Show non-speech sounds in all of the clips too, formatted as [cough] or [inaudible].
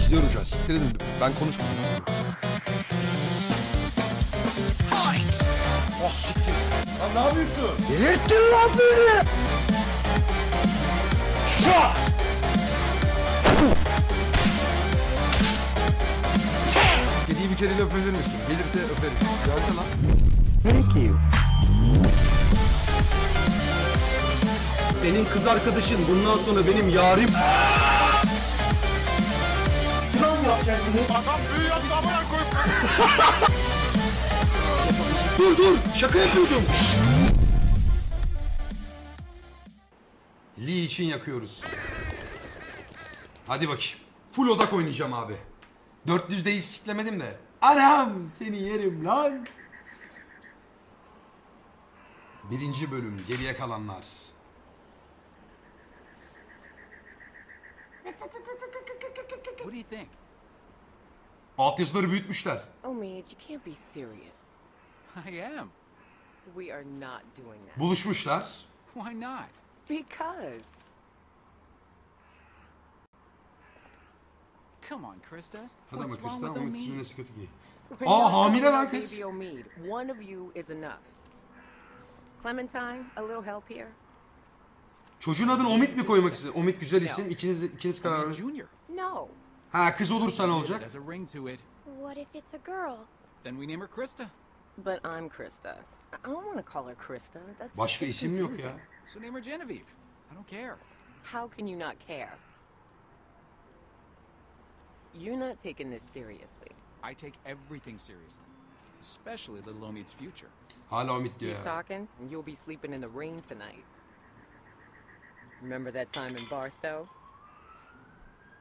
İzliyorum şu an. Siktir edin. Ben konuşmuyorum. Oh siktir. Lan ne yapıyorsun? Delirttin lan beni. Şah. Kediyi bir kediyle öpebilir misin? Gelirse öperim. Geldi lan. Thank you. Senin kız arkadaşın bundan sonra benim yarim. Dur dur şaka yapıyordum. Lee için yakıyoruz. Hadi bakayım. Full odak oynayacağım abi. 400'deyi siklemedim de. Anam seni yerim lan. Birinci bölüm geriye kalanlar. What do you think? Altyazıları büyütmüşler. Omid, you can't be serious. I am. We are not doing that. Buluşmuşlar. Why not? Because. Come on, Krista. Hadi ama What's wrong Krista with Ahmet ismi Omid? nesi kötü ki. Aa hamile lan kız. Baby Omid. One of you is enough. Clementine, a little help here? Çocuğun adını Omid mi koymak istiyor? Omid güzel isim. İkiniz ikiniz karar verin. No. Ha kız olursa ne It olacak? has a ring to it. What if it's a girl? Then we name her Krista. But I'm Krista. I don't want to call her Krista. That's Başka just isim yok ya. confusing. So name her Genevieve. I don't care. How can you not care? You're not taking this seriously. I take everything seriously, especially little Omid's future. Hala Omid diyor Keep talking, and you'll be sleeping in the rain tonight. Remember that time in Barstow?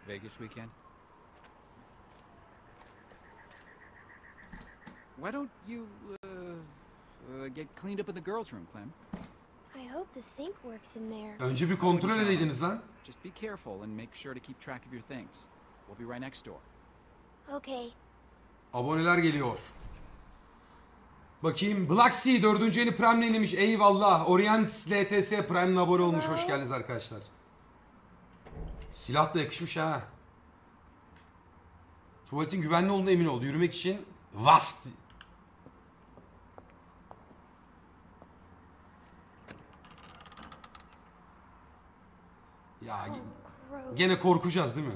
Vegas weekend. Why don't you uh, uh, get cleaned up in the girls' room, Clem? I hope the sink works in there. Önce bir kontrol edeydiniz lan. Just be careful and make sure to keep track of your things. We'll be right next door. Okay. Aboneler geliyor. Bakayım. Black Sea 4. yeni Prime'le inmiş. Eyvallah. Oriens LTS Prime'le abone olmuş. Hoş geldiniz arkadaşlar. Silah da yakışmış ha. Tuvaletin güvenli olduğuna emin oldu. Yürümek için vast. Ya Gross. gene korkacağız değil mi?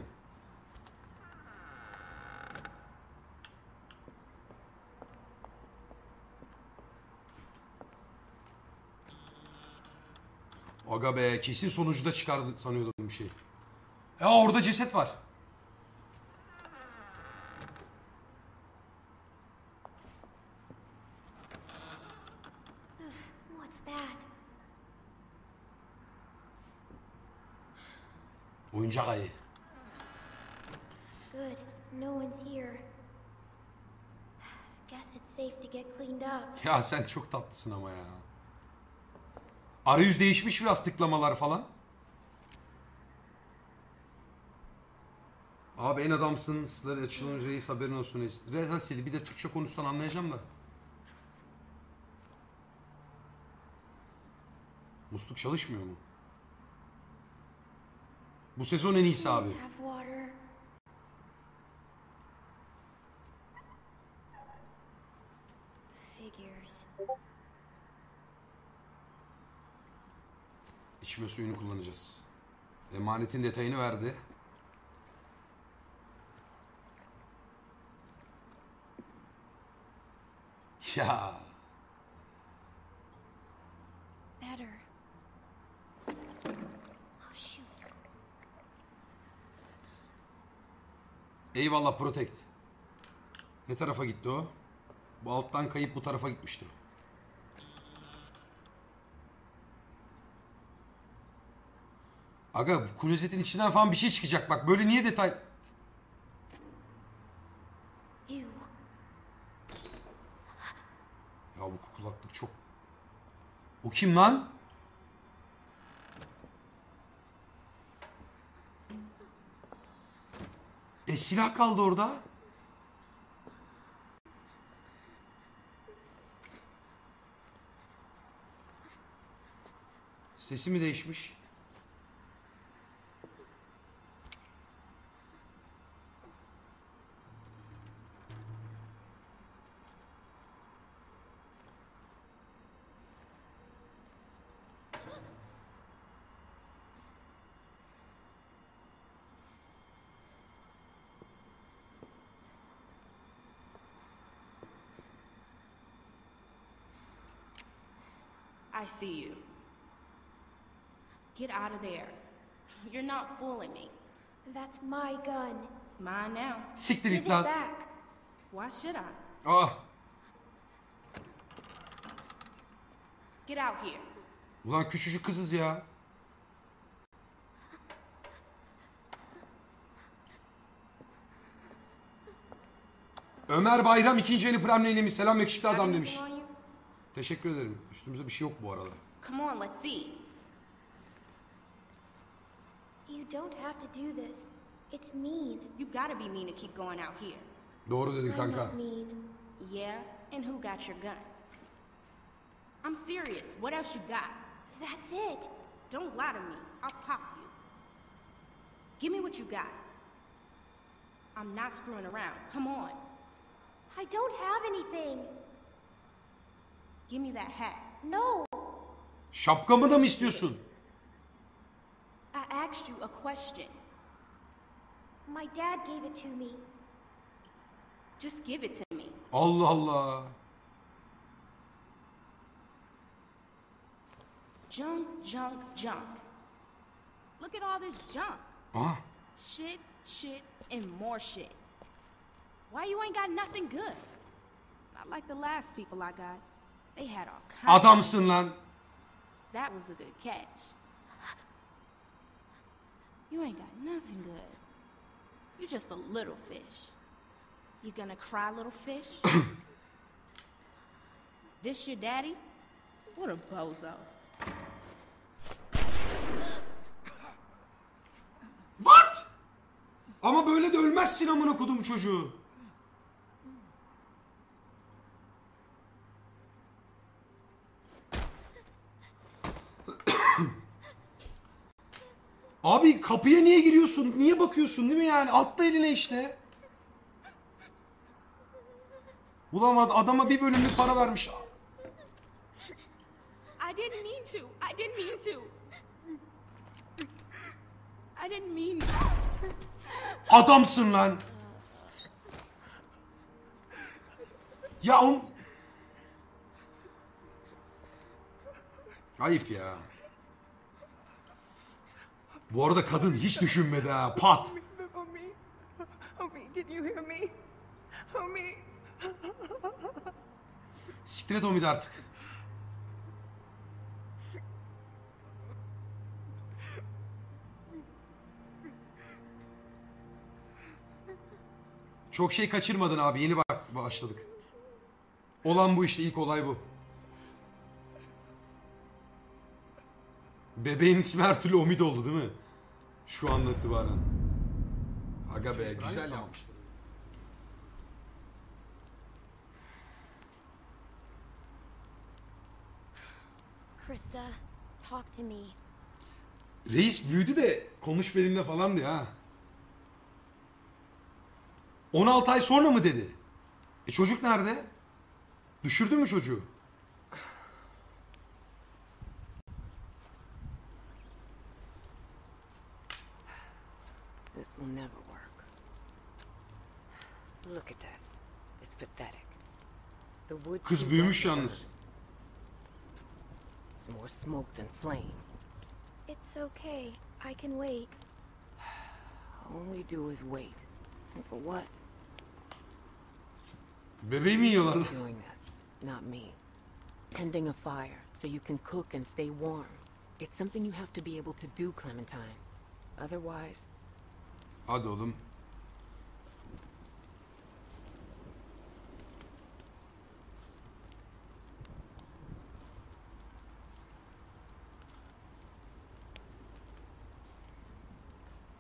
Aga be kesin sonucu da çıkardı sanıyordum bir şey. Ya orada ceset var. What's that? Oyuncak ayı. Good. No one's here. Guess it's safe to get cleaned up. [laughs] Ya sen çok tatlısın ama ya. Arayüz değişmiş biraz tıklamalar falan. Abi en adamsın. Sızları açılınca reis haberin olsun. Rezal Seli bir de Türkçe konuşsan anlayacağım da. Musluk çalışmıyor mu? Bu sezon en iyisi abi. İçme suyunu kullanacağız. Emanetin detayını verdi. Ya Better. Oh shoot. Eyvallah Protect. Ne tarafa gitti o? Bu alttan kayıp bu tarafa gitmiştir. Aga bu klozetin içinden falan bir şey çıkacak bak. Böyle niye detay... Ya bu kulaklık çok... O kim lan? E silah kaldı orada. Sesi mi değişmiş? I see you. Get out of there. You're not fooling me. That's my gun. It's mine now. Siktir it lan. back. Why should I? Ah. Get out here. Ulan küçücük kızız ya. Ömer Bayram ikinci yeni Prem demiş. Selam yakışıklı adam demiş. Teşekkür ederim. Üstümüzde bir şey yok bu arada. Come on, let's see. You don't have to do this. It's mean. You gotta be mean to keep going out here. Doğru dedin I'm kanka. not mean. Yeah? And who got your gun? I'm serious. What else you got? That's it. Don't lie to me. I'll pop you. Give me what you got. I'm not screwing around. Come on. I don't have anything. Give me that hat. No. Şapkamı da mı istiyorsun? I asked you a question. My dad gave it to me. Just give it to me. Allah Allah. Junk, junk, junk. Look at all this junk. Aha. Shit, shit, and more shit. Why you ain't got nothing good? Not like the last people I got. They had all kinds. Adamsın lan. That was a good catch. You ain't got nothing good. You just a little fish. You gonna cry, little fish? [coughs] this your daddy? What a bozo. What? Ama böyle de ölmezsin amına kodum çocuğu. Abi kapıya niye giriyorsun? Niye bakıyorsun değil mi yani? Atla eline işte. Ulan ad- adama bir bölümlük para vermiş. I didn't mean to. I didn't mean to. I didn't mean Adamsın lan. Ya on... Ayıp ya. Bu arada kadın hiç düşünmedi ha. Pat. Siktir et Omid artık. Çok şey kaçırmadın abi. Yeni bak başladık. Olan bu işte. ilk olay bu. Bebeğin ismi her türlü Omid oldu değil mi? Şu andan itibaren. Aga be güzel yapmışlar. Krista, talk to me. Reis büyüdü de konuş benimle falan diyor ha. 16 ay sonra mı dedi? E çocuk nerede? Düşürdü mü çocuğu? Will never work. Look at this. It's pathetic. The wood Kız büyümüş the yalnız. earth. It's more smoke than flame. It's okay. I can wait. [sighs] All we do is wait. And for what? Bebeği mi yiyorlar lan? Doing this, not me. Tending a fire so you can cook and stay warm. It's something you have to be able to do, Clementine. Otherwise, Hadi oğlum.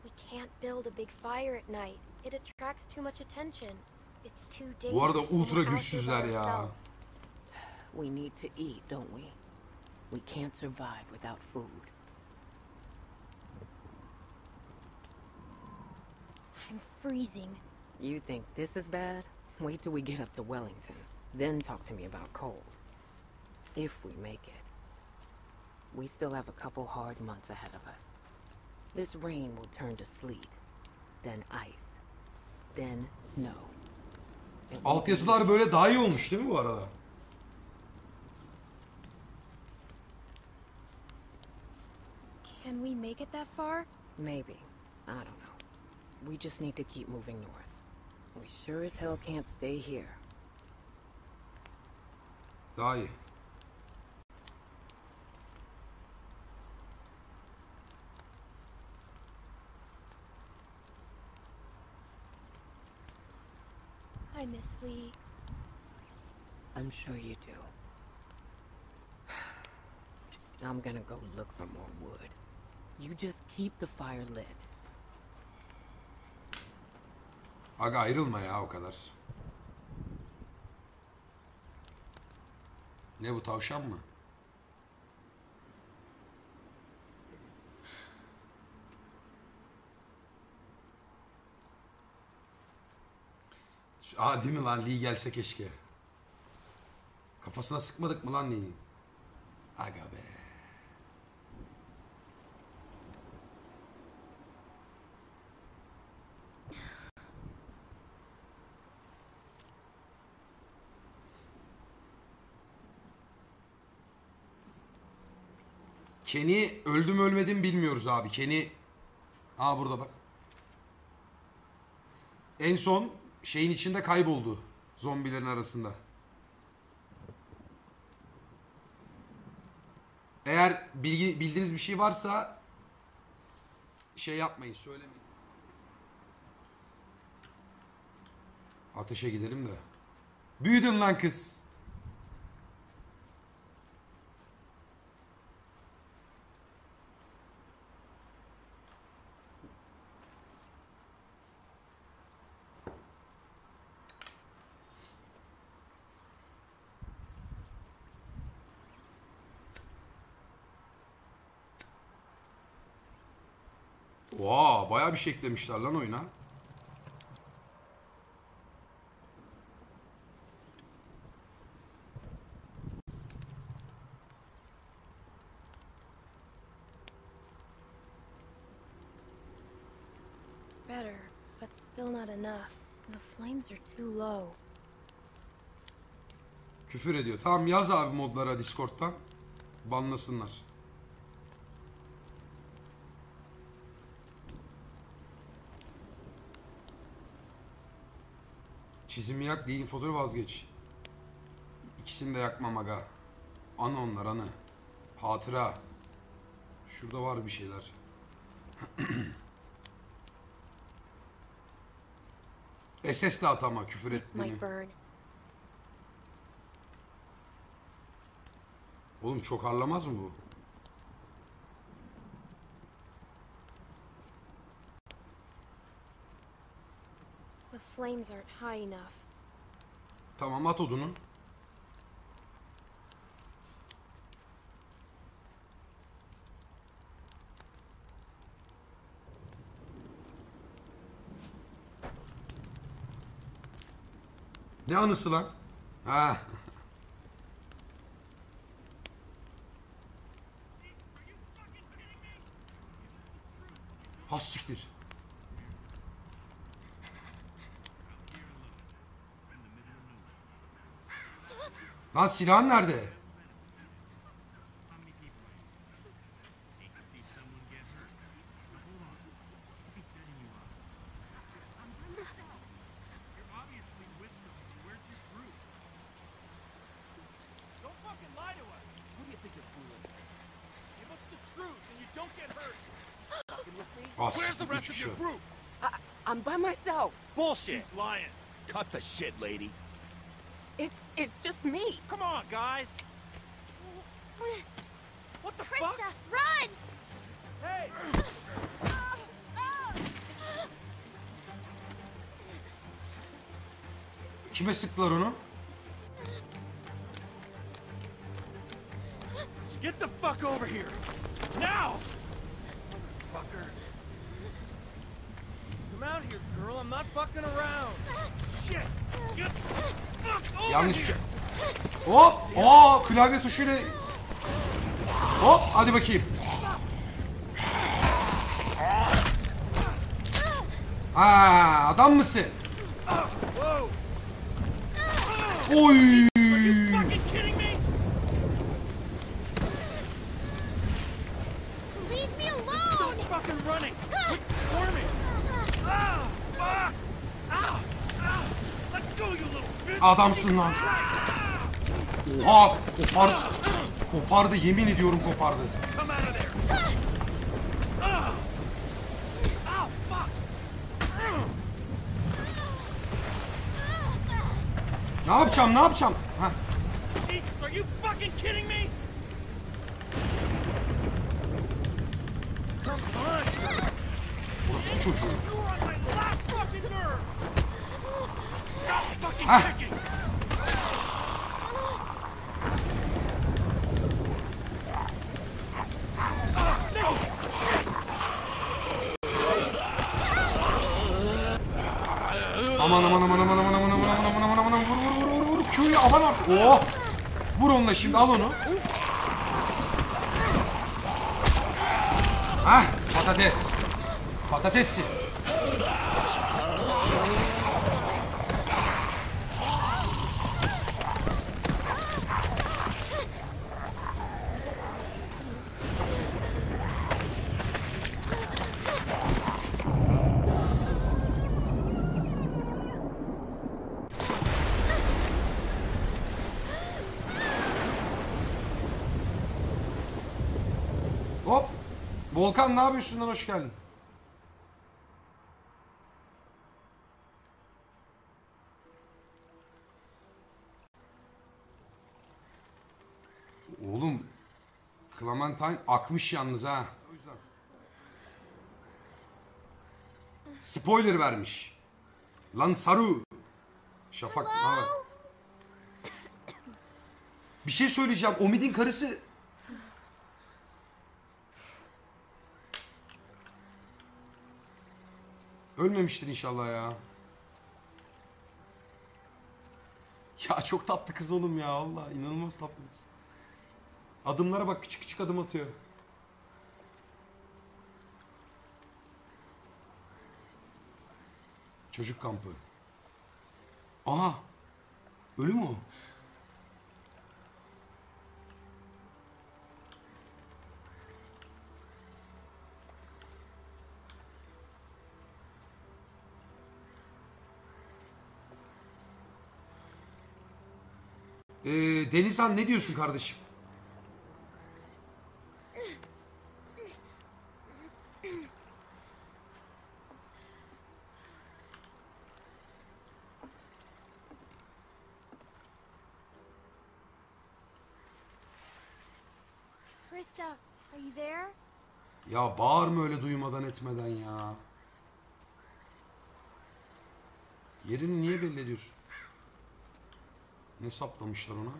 We can't build a big fire at night. It attracts too much attention. It's too dangerous. Bu arada ultra güçsüzler ya. we need to eat, don't we? We can't survive without food. Freezing. You think this is bad? Wait till we get up to Wellington. Then talk to me about cold. If we make it. We still have a couple hard months ahead of us. This rain will turn to sleet, then ice, then snow. It Altyazılar böyle daha iyi olmuş değil mi bu arada? Can we make it that far? Maybe. I don't know. We just need to keep moving north. We sure as hell can't stay here. Daha iyi. I miss Lee. I'm sure you do. I'm gonna go look for more wood. You just keep the fire lit. Aga ayrılma ya o kadar. Ne bu tavşan mı? Aa değil mi lan Lee gelse keşke. Kafasına sıkmadık mı lan Lee'nin? Aga be. Kenny öldü mü ölmedi mi bilmiyoruz abi. Kenny... Aa burada bak. En son şeyin içinde kayboldu. Zombilerin arasında. Eğer bilgi, bildiğiniz bir şey varsa şey yapmayın söylemeyin. Ateşe gidelim de. Büyüdün lan kız. Oha bayağı bir şey eklemişler lan oyuna. Better, but still not enough. The flames are too low. Küfür ediyor. Tamam yaz abi modlara Discord'dan. Banlasınlar. Çizimi yak, değil fotoğrafı vazgeç. İkisini de yakmam aga. Anı onlar anı. Hatıra. Şurada var bir şeyler. [clears throat] SS de at ama küfür ettiğini. Oğlum çok harlamaz mı bu? Flames aren't high enough. Tamam at odunu. Ne anısı lan? Ha. [laughs] Has siktir. With me? Ah, Where's the rest of your group? I'm by myself. Bullshit. He's lying. Cut the shit, lady. It's it's just me. Come on, guys. What the fuck? Krista, run! Hey! Kime sıktılar onu? Get the fuck over here. Now! Fucker. Come out here, girl. I'm not fucking around. Shit! Get the fuck over Yanlış bir şey. Hop! Aa klavye tuşuyla. Hop hadi bakayım. Ha adam mısın? Oy! Fucking kidding me? Leave me alone! running! Quit squirming! Ah! Fuck! Ow! Ow! Let go, you little bitch! Adamsın lan. Oha kopar. Kopardı yemin ediyorum kopardı. Ne yapacağım ne yapacağım? Heh. Jesus, are you fucking kidding me? Onunla şimdi al onu. Hah patates. Patatessi. Hop. Volkan ne yapıyorsun lan hoş geldin. Oğlum Clementine akmış yalnız ha. O yüzden. Spoiler vermiş. Lan Saru. Şafak ne haber? Bir şey söyleyeceğim. Omid'in karısı Ölmemiştir inşallah ya. Ya çok tatlı kız oğlum ya Allah inanılmaz tatlı kız. Adımlara bak küçük küçük adım atıyor. Çocuk kampı. Aha. Ölü mü o? Ee, Denizhan ne diyorsun kardeşim? Krista, are you there? Ya bağırma öyle duymadan etmeden ya. Yerini niye belli ediyorsun? Ne saplamışlar ona?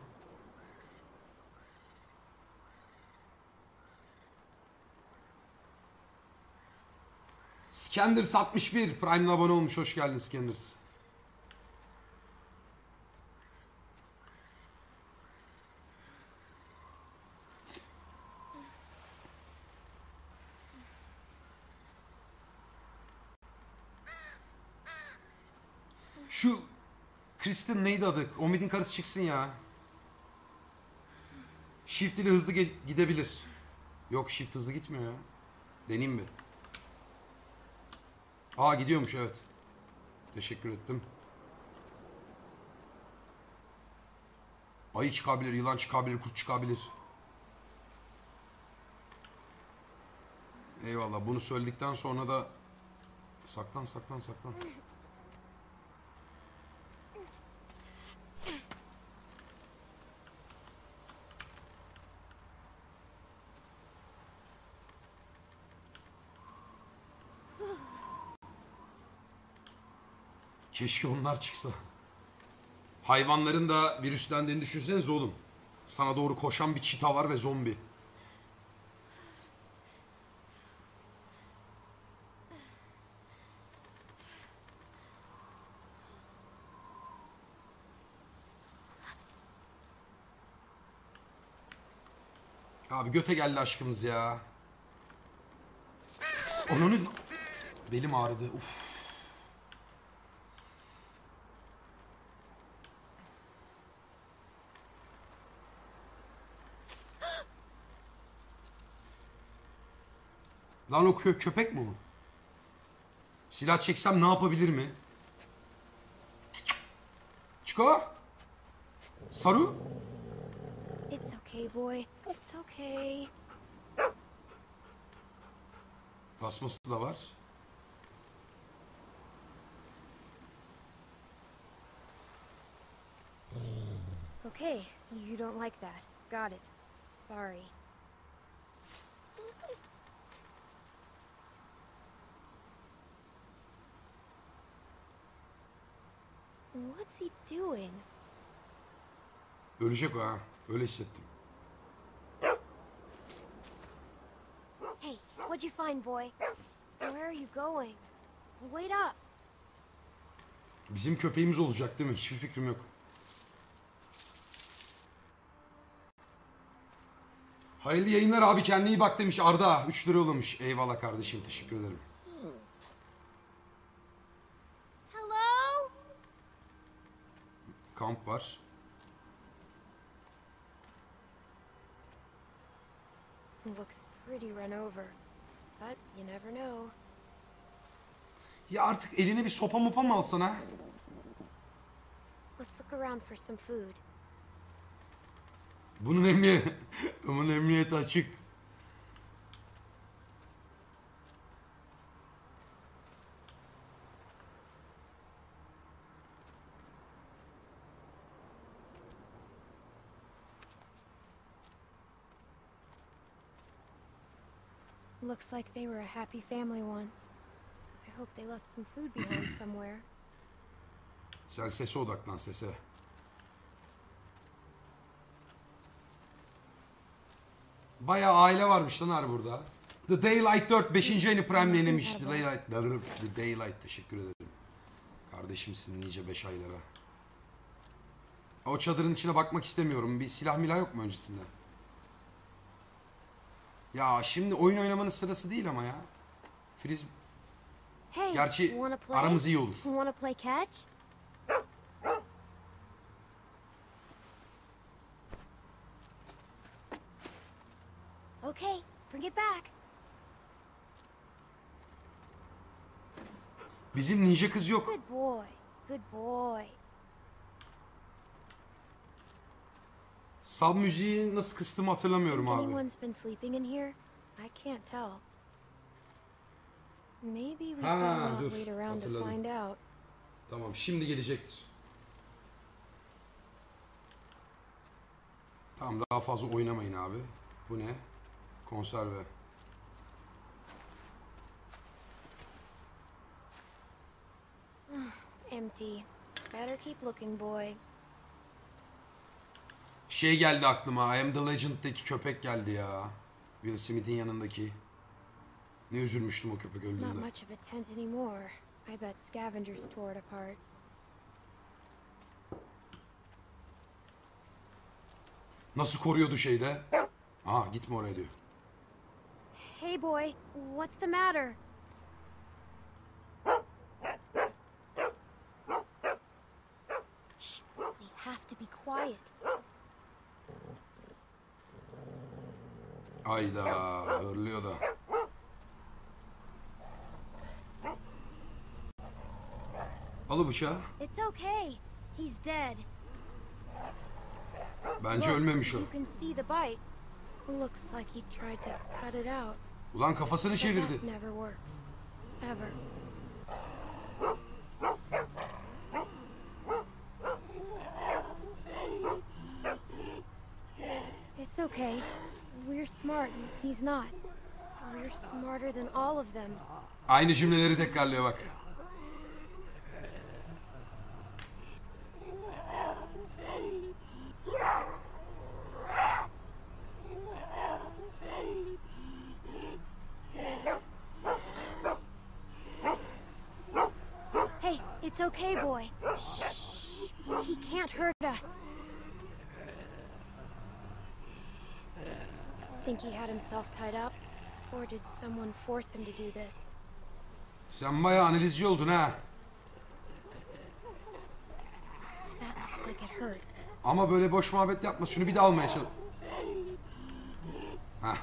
Skanders 61 Prime'le abone olmuş. Hoş geldin Skanders. Şu Kristen neydi adı? Omid'in karısı çıksın ya. Shift ile hızlı gidebilir. Yok shift hızlı gitmiyor ya. Deneyeyim bir. Aa gidiyormuş evet. Teşekkür ettim. Ayı çıkabilir, yılan çıkabilir, kurt çıkabilir. Eyvallah bunu söyledikten sonra da saklan saklan saklan. Keşke onlar çıksa. Hayvanların da virüslendiğini düşünseniz oğlum. Sana doğru koşan bir çita var ve zombi. Abi göte geldi aşkımız ya. Onun belim ağrıdı. Uf. Lan o kö- köpek mi o? Silah çeksem ne yapabilir mi? Çiko? Saru? It's okay, boy. It's okay. Tasması da var. Okay, you don't like that. Got it. Sorry. What's he doing? Ölecek o ha. Öyle hissettim. Hey, what'd you find, boy? Where are you going? Wait up. Bizim köpeğimiz olacak değil mi? Hiçbir fikrim yok. Hayırlı yayınlar abi kendine iyi bak demiş Arda. 3 lira yollamış. Eyvallah kardeşim teşekkür ederim. Hello? Kamp var. Looks pretty run over. But you never know. Ya artık eline bir sopa mopa mı alsana? Let's look around for some food. Bunun emniyet, [laughs] bunun emniyeti açık. Looks like they were a happy family once. I hope they left some food behind [clears throat] somewhere. Sen sese odaklan sese. Bayağı aile varmış lan har burada. The Daylight 4 5. ayını Prime yenilemiş. The Daylight, The Daylight teşekkür ederim. Kardeşimsin nice 5 aylara. O çadırın içine bakmak istemiyorum. Bir silah milah yok mu öncesinde? Ya şimdi oyun oynamanın sırası değil ama ya. Friz Hey, Gerçi wanna play? aramız iyi olur. Wanna play catch? Okay, bring it back. Bizim ninja kız yok. Good boy. Good boy. Sub müziği nasıl kıstığımı hatırlamıyorum abi. anyone's been sleeping in here? I can't tell. Maybe we Ha, dur, wait around to hatırladım. find out. Tamam şimdi gelecektir. Tamam daha fazla oynamayın abi. Bu ne? Konserve. [sighs] Empty. Better keep looking, boy. Şey geldi aklıma. I Am The Legend'daki köpek geldi ya. Will Smith'in yanındaki. Ne üzülmüştüm o köpek öldüğünde. I bet scavengers tore it apart. Nasıl koruyordu şeyde? Aa gitme oraya diyor. Hey, boy. What's the matter? Shh. We have to be quiet. Ayda hırlıyor da. Al o bıçağı. It's okay. He's dead. Bence ölmemiş o. You can see the bite. Looks like he tried to cut it out. Ulan kafasını çevirdi. never works. Ever. It's okay. Aynı cümleleri tekrarlıyor bak. himself tied up? Or did someone force him to do this? Sen bayağı analizci oldun ha. That looks like it hurt. Ama böyle boş muhabbet yapma. Şunu bir de almaya çalış. Hah.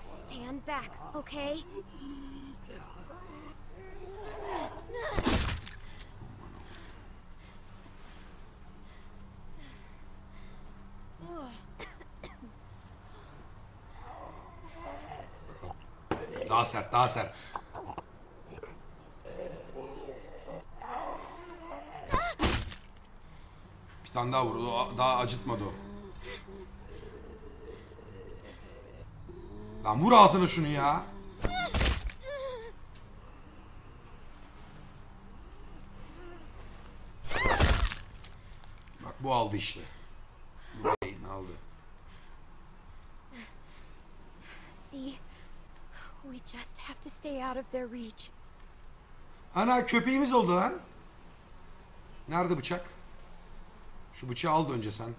Stand back, okay? Daha sert, daha sert. Bir tane daha vur. o Daha acıtmadı o. Lan vur ağzına şunu ya. Bak bu aldı işte. Have to stay out of their reach. Ana köpeğimiz oldu lan. Nerede bıçak? Şu bıçağı al da önce sen.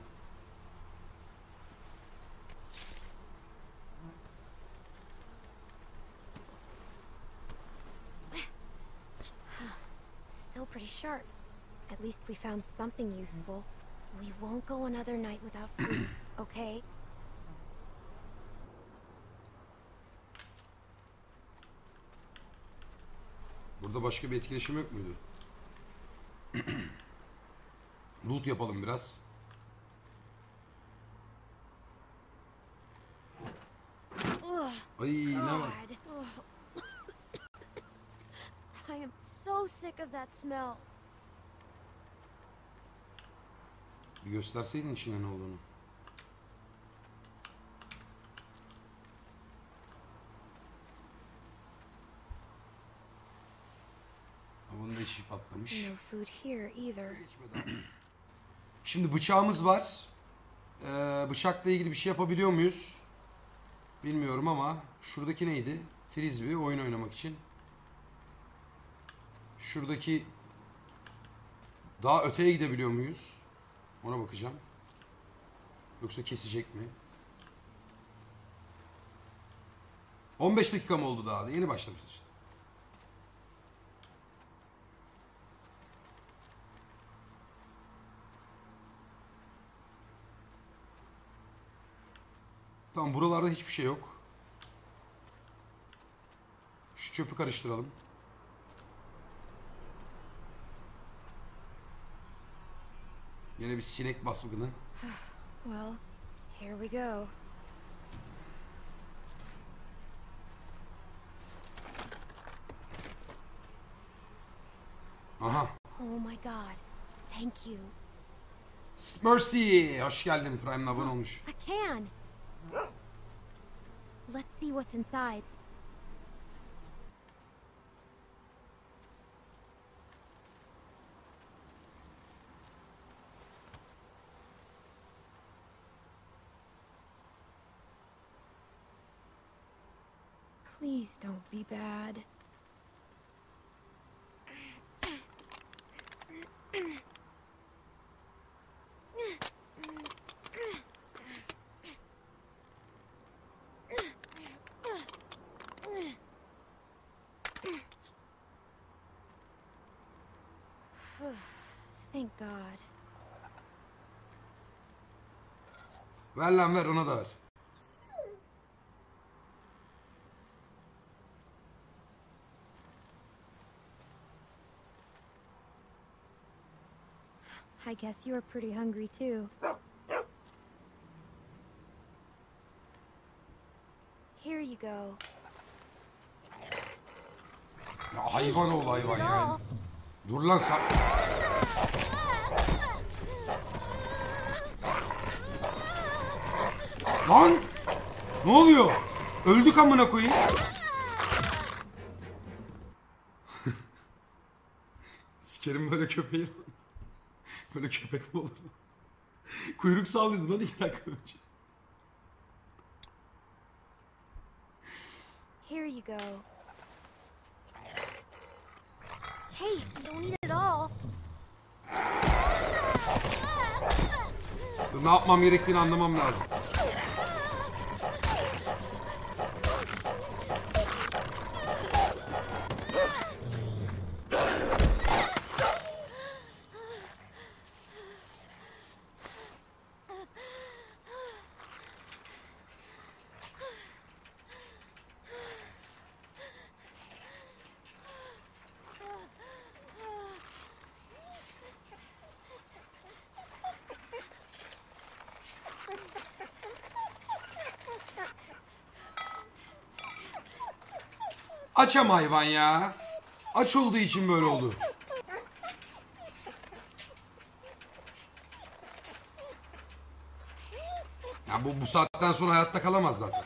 Still pretty sharp. At least we found something useful. We won't go another night without food, [clears throat] okay? Burada başka bir etkileşim yok muydu? [clears throat] Loot yapalım biraz. Ay ne var? I am so sick of that smell. Bir gösterseydin içinde ne olduğunu. Bunun da içi patlamış. [clears throat] Şimdi bıçağımız var. Ee, bıçakla ilgili bir şey yapabiliyor muyuz? Bilmiyorum ama şuradaki neydi? Frisbee oyun oynamak için. Şuradaki daha öteye gidebiliyor muyuz? Ona bakacağım. Yoksa kesecek mi? 15 dakika mı oldu daha? Yeni başlamışız. Tamam buralarda hiçbir şey yok. Şu çöpü karıştıralım. Yine bir sinek baskını. Well, here we go. Aha. Oh my god. Thank you. Mercy. Hoş geldin. Prime'la abone olmuş. A can. Let's see what's inside. Please don't be bad. Lan ver ona da ver. I guess you're pretty hungry too. Here you go. Ya hayvan ol hayvan ya. Dur lan sen. Lan! Ne oluyor? Öldük amına koyayım. [laughs] Sikerim böyle köpeği lan. Böyle köpek mi olur? Kuyruk sallıyordu lan iki dakika önce. Here you go. Hey, you don't eat it all. Ne yapmam gerektiğini anlamam lazım. Aç hayvan ya. Aç olduğu için böyle oldu. Ya bu, bu saatten sonra hayatta kalamaz zaten.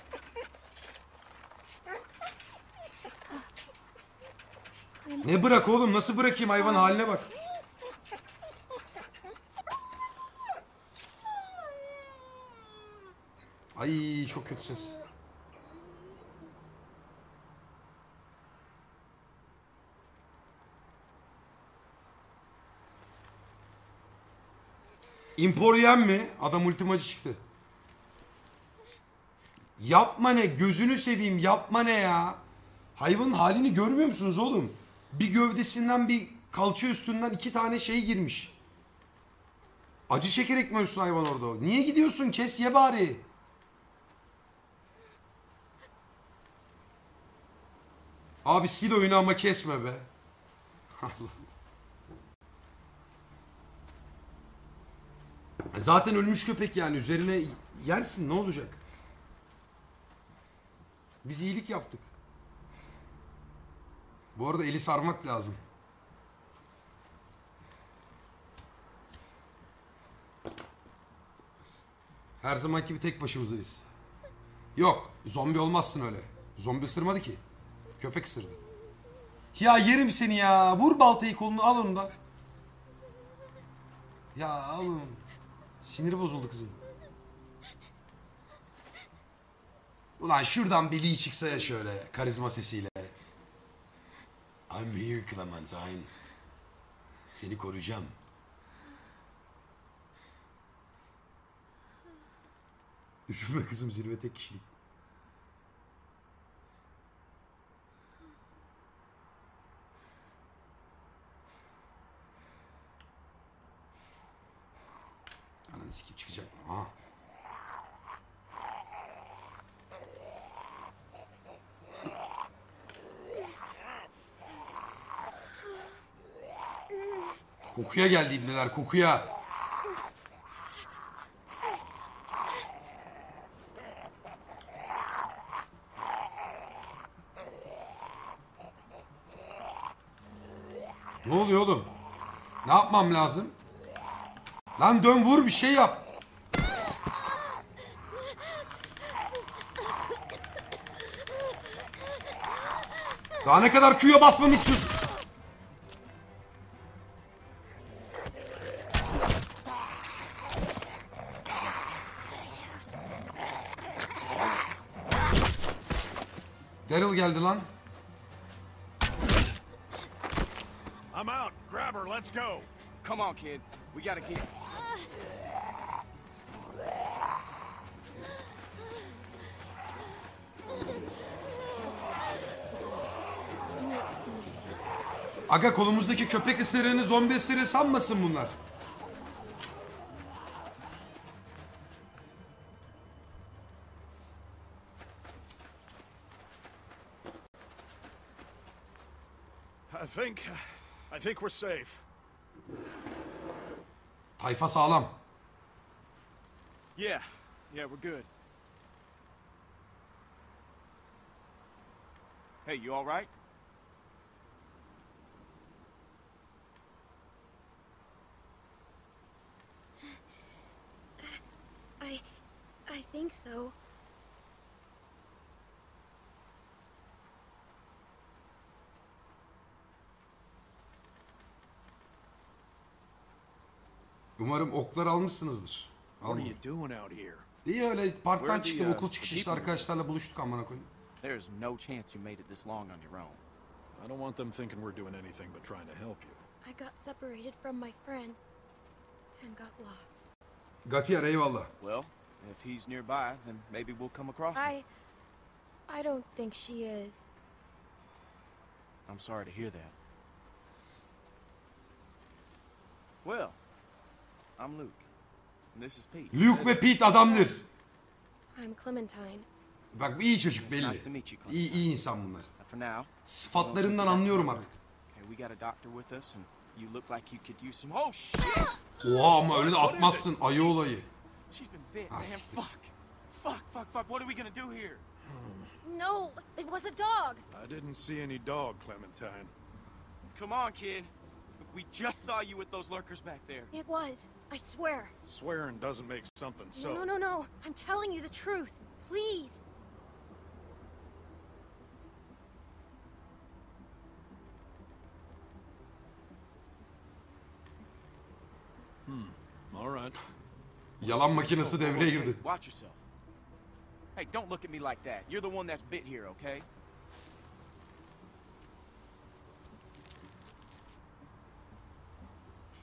Ne bırak oğlum nasıl bırakayım hayvan haline bak. Ay çok kötü ses. Emporium mi? Adam ultimacı çıktı. Yapma ne? Gözünü seveyim yapma ne ya? Hayvanın halini görmüyor musunuz oğlum? Bir gövdesinden bir kalça üstünden iki tane şey girmiş. Acı çekerek mi ölsün hayvan orada? Niye gidiyorsun? Kes ye bari. Abi sil oyunu ama kesme be. [laughs] Allah. Zaten ölmüş köpek yani üzerine yersin ne olacak? Biz iyilik yaptık. Bu arada eli sarmak lazım. Her zamanki gibi tek başımızdayız. Yok, zombi olmazsın öyle. Zombi ısırmadı ki. Köpek ısırdı. Ya yerim seni ya. Vur baltayı kolunu al onu da. Ya oğlum. Siniri bozuldu kızın. Ulan şuradan bir Lee çıksa ya şöyle karizma sesiyle. I'm here Clementine. Seni koruyacağım. Üzülme kızım zirve tek kişilik. Sikip çıkacak. Aha. Kokuya geldi ibneler kokuya. Ne oluyor oğlum? Ne yapmam lazım? Lan dön vur bir şey yap. Daha ne kadar Q'ya basmamı istiyorsun? Daryl geldi lan. I'm out. Grab her. Let's go. Come on, kid. We gotta get. Aga kolumuzdaki köpek ısırığını zombi ısırığı sanmasın bunlar. I think, I think we're safe. Tayfa sağlam. Yeah, yeah, we're good. Hey, you all right? I. I think so. Umarım oklar almışsınızdır. What are Almadım. you doing out here? İyi öyle parktan çıktım uh, okul çıkışı işte arkadaşlarla buluştuk amına koyayım. There's no chance you made it this long on your own. I don't want them thinking we're doing anything but trying to help you. I got separated from my friend and got lost. Gatiyar eyvallah. Well, if he's nearby, then maybe we'll come across him. I. I don't think she is. I'm sorry to hear that. Well, I'm Luke. And this is Pete. Luke ve Pete adamdır. I'm Clementine. Bak bu iyi çocuk Nice to belli. meet you, Clem. İyi, iyi insan bunlar. For now, Sıfatlarından anlıyorum artık. okay, we got a doctor with us, and you look like you could use some. Oh shit! Oha ama öyle de atmazsın ayı olayı. She's been bit, Ah, man. siktir. Fuck. Fuck, fuck, fuck. What are we gonna do here? No, it was a dog. I didn't see any dog, Clementine. Come on, kid. We just saw you with those lurkers back there. It was. I swear. Swearing doesn't make something so. No, no, no, no. I'm telling you the truth. Please. Hmm. All right. Yalan makinesi Whoa, whoa, devreye girdi. hey, Watch yourself. Hey, don't look at me like that. You're the one that's bit here, okay?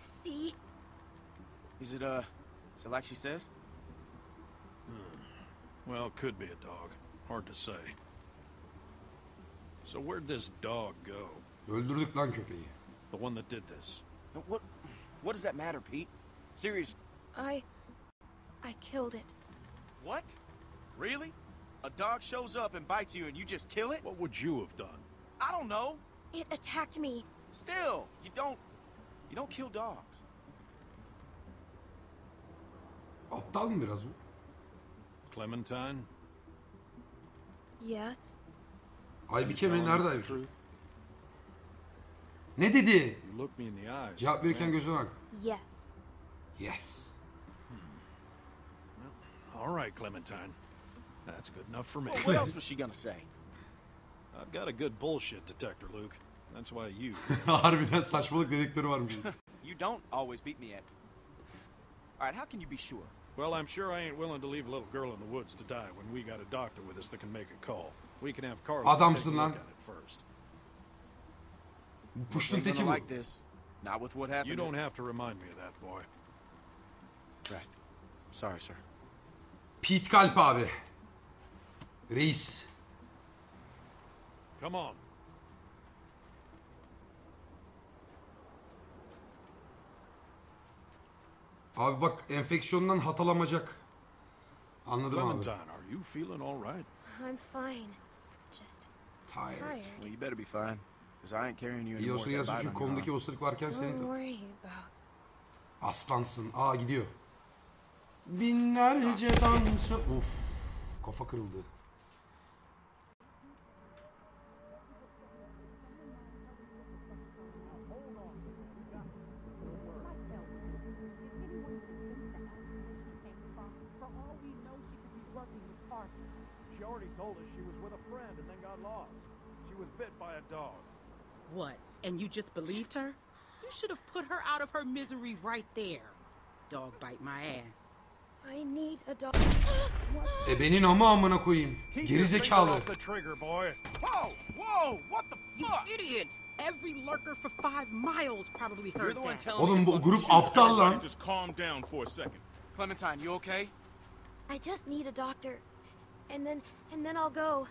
See? Is it, uh, is it like she says? Well, could be a dog. Hard to say. So where'd this dog go? Öldürdük lan köpeği. The one that did this? What, what does that matter, Pete? Serious. I. I killed it. What? Really? A dog shows up and bites you and you just kill it? What would you have done? I don't know. It attacked me. Still, you don't, you don't kill dogs. Aptal mı biraz bu? Clementine? Yes. Aybike mi? Nerede Aybike? Ne dedi? You look me in the eyes. Cevap verirken gözüne bak. Yes. Yes. All right, Clementine. That's good enough for me. Well, what else was she gonna say? I've got a good bullshit detector, Luke. That's why you. Harbiden saçmalık dedektörü varmış. You don't always beat me at. All right, how can you be sure? well, I'm sure I ain't willing to leave a little girl in the woods to die when we got a doctor with us that can make a call. We can have Carlos Adamsın take a lan. at it first. Bu Puştun Ain't teki gonna bu. like this. Not with what happened. You don't have to remind me of that, boy. Right. Sorry, sir. Pete Kalp abi. Reis. Come on. Abi bak enfeksiyondan hatalamacak. Anladım abi. Clementine, are you feeling all right? I'm fine. Just Tired. tired. Well, you better be fine, because I ain't carrying you İyi anymore. olsun that şu kolundaki arm. ısırık varken seni de... Aslansın. Aa gidiyor. Binlerce dans... Uf. Kafa kırıldı. For all we know, she could be working with Carson. She already told us she was with a friend and then got lost. She was bit by a dog. What? And you just believed her? You should have put her out of her misery right there. Dog bite my ass. Ebenin [gasps] ama amına koyayım. Keep Geri your finger zekalı. off the trigger, boy. Whoa! Whoa! What the fuck? idiot! Every lurker for five miles probably You're heard the one that. telling Oğlum me bu what- grup aptal lan. Just calm down for a second. Clementine, you okay? I just need a doctor. And then and then I'll go.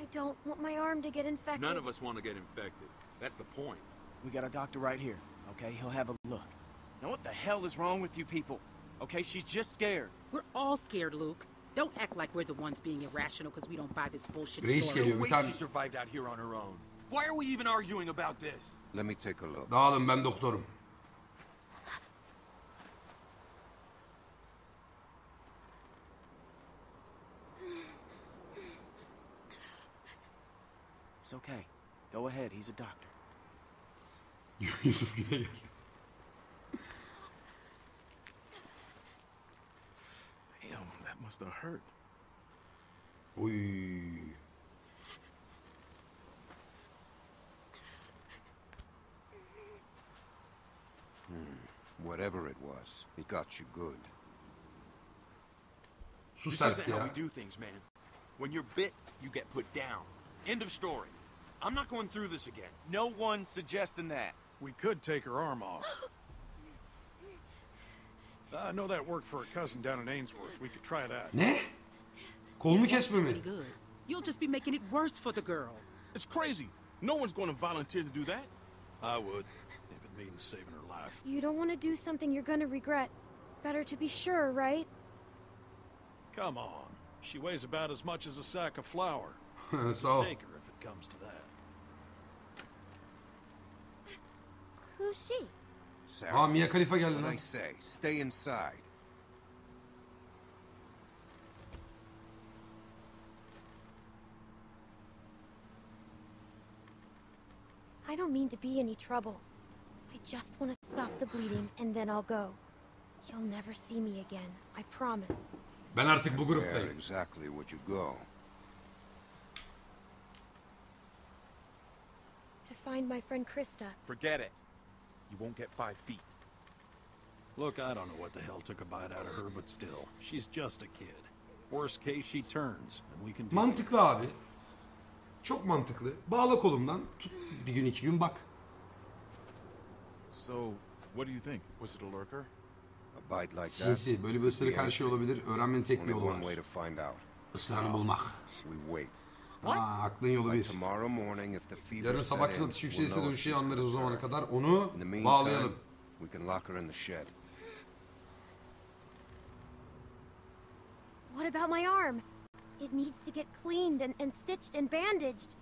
I don't want my arm to get infected. None of us want to get infected. That's the point. We got a doctor right here, okay? He'll have a look. Now what the hell is wrong with you people? Okay, she's just scared. We're all scared, Luke. Don't act like we're the ones being irrational because we don't buy this bullshit Reis story. geliyor bir Wait, tane. she survived out here on her own. Why are we even arguing about this? Let me take a look. Dağılın ben doktorum. It's okay. Go ahead, he's a doctor. [laughs] Yusuf Güney geldi. Damn, that must have hurt. Oy. Hmm. Whatever it was, it got you good. This isn't how we do things, man. When you're bit, you get put down. End of story. I'm not going through this again. No one's suggesting that. We could take her arm off. [gasps] [gasps] [gasps] I know that worked for a cousin down in Ainsworth. We could try that. Ne? Kolunu kesme mi? Pretty good. You'll just be making it worse for the girl. It's crazy. No one's going to volunteer to do that. I would, if it means saving her life. You don't want to do something you're gonna regret. Better to be sure, right? Come on. She weighs about as much as a sack of flour. [laughs] Sağ ol. Take her if it comes to that. Who's she? Sarah. Aa Mia lan. I say, stay inside. I don't mean to be any trouble. I just want to stop the bleeding and then I'll go. You'll never see me again. I promise. Ben artık bu gruptayım. Where exactly would you go? To find my friend Krista. Forget it. You won't get five feet. Look, I don't know what the hell took a bite out of her, but still, she's just a kid. Worst case, she turns, and we can. Mantıklı abi. Çok mantıklı. Bağla kolumdan. Tut bir gün iki gün bak. So, what do you think? Was it a lurker? A bite like that? Sinsi. Böyle bir ısırık her şey olabilir. Öğrenmenin tek bir Only yolu one way var. to find out. Isıranı bulmak. We wait. Aa, aklın yolu bir. tomorrow morning, if the fever Yarın sabah satış we'll yükselirse know dönüşü anlarız o zamana kadar. Onu In the meantime, bağlayalım. we can lock her in the shed. What about my arm? It needs to get cleaned and, and stitched and bandaged.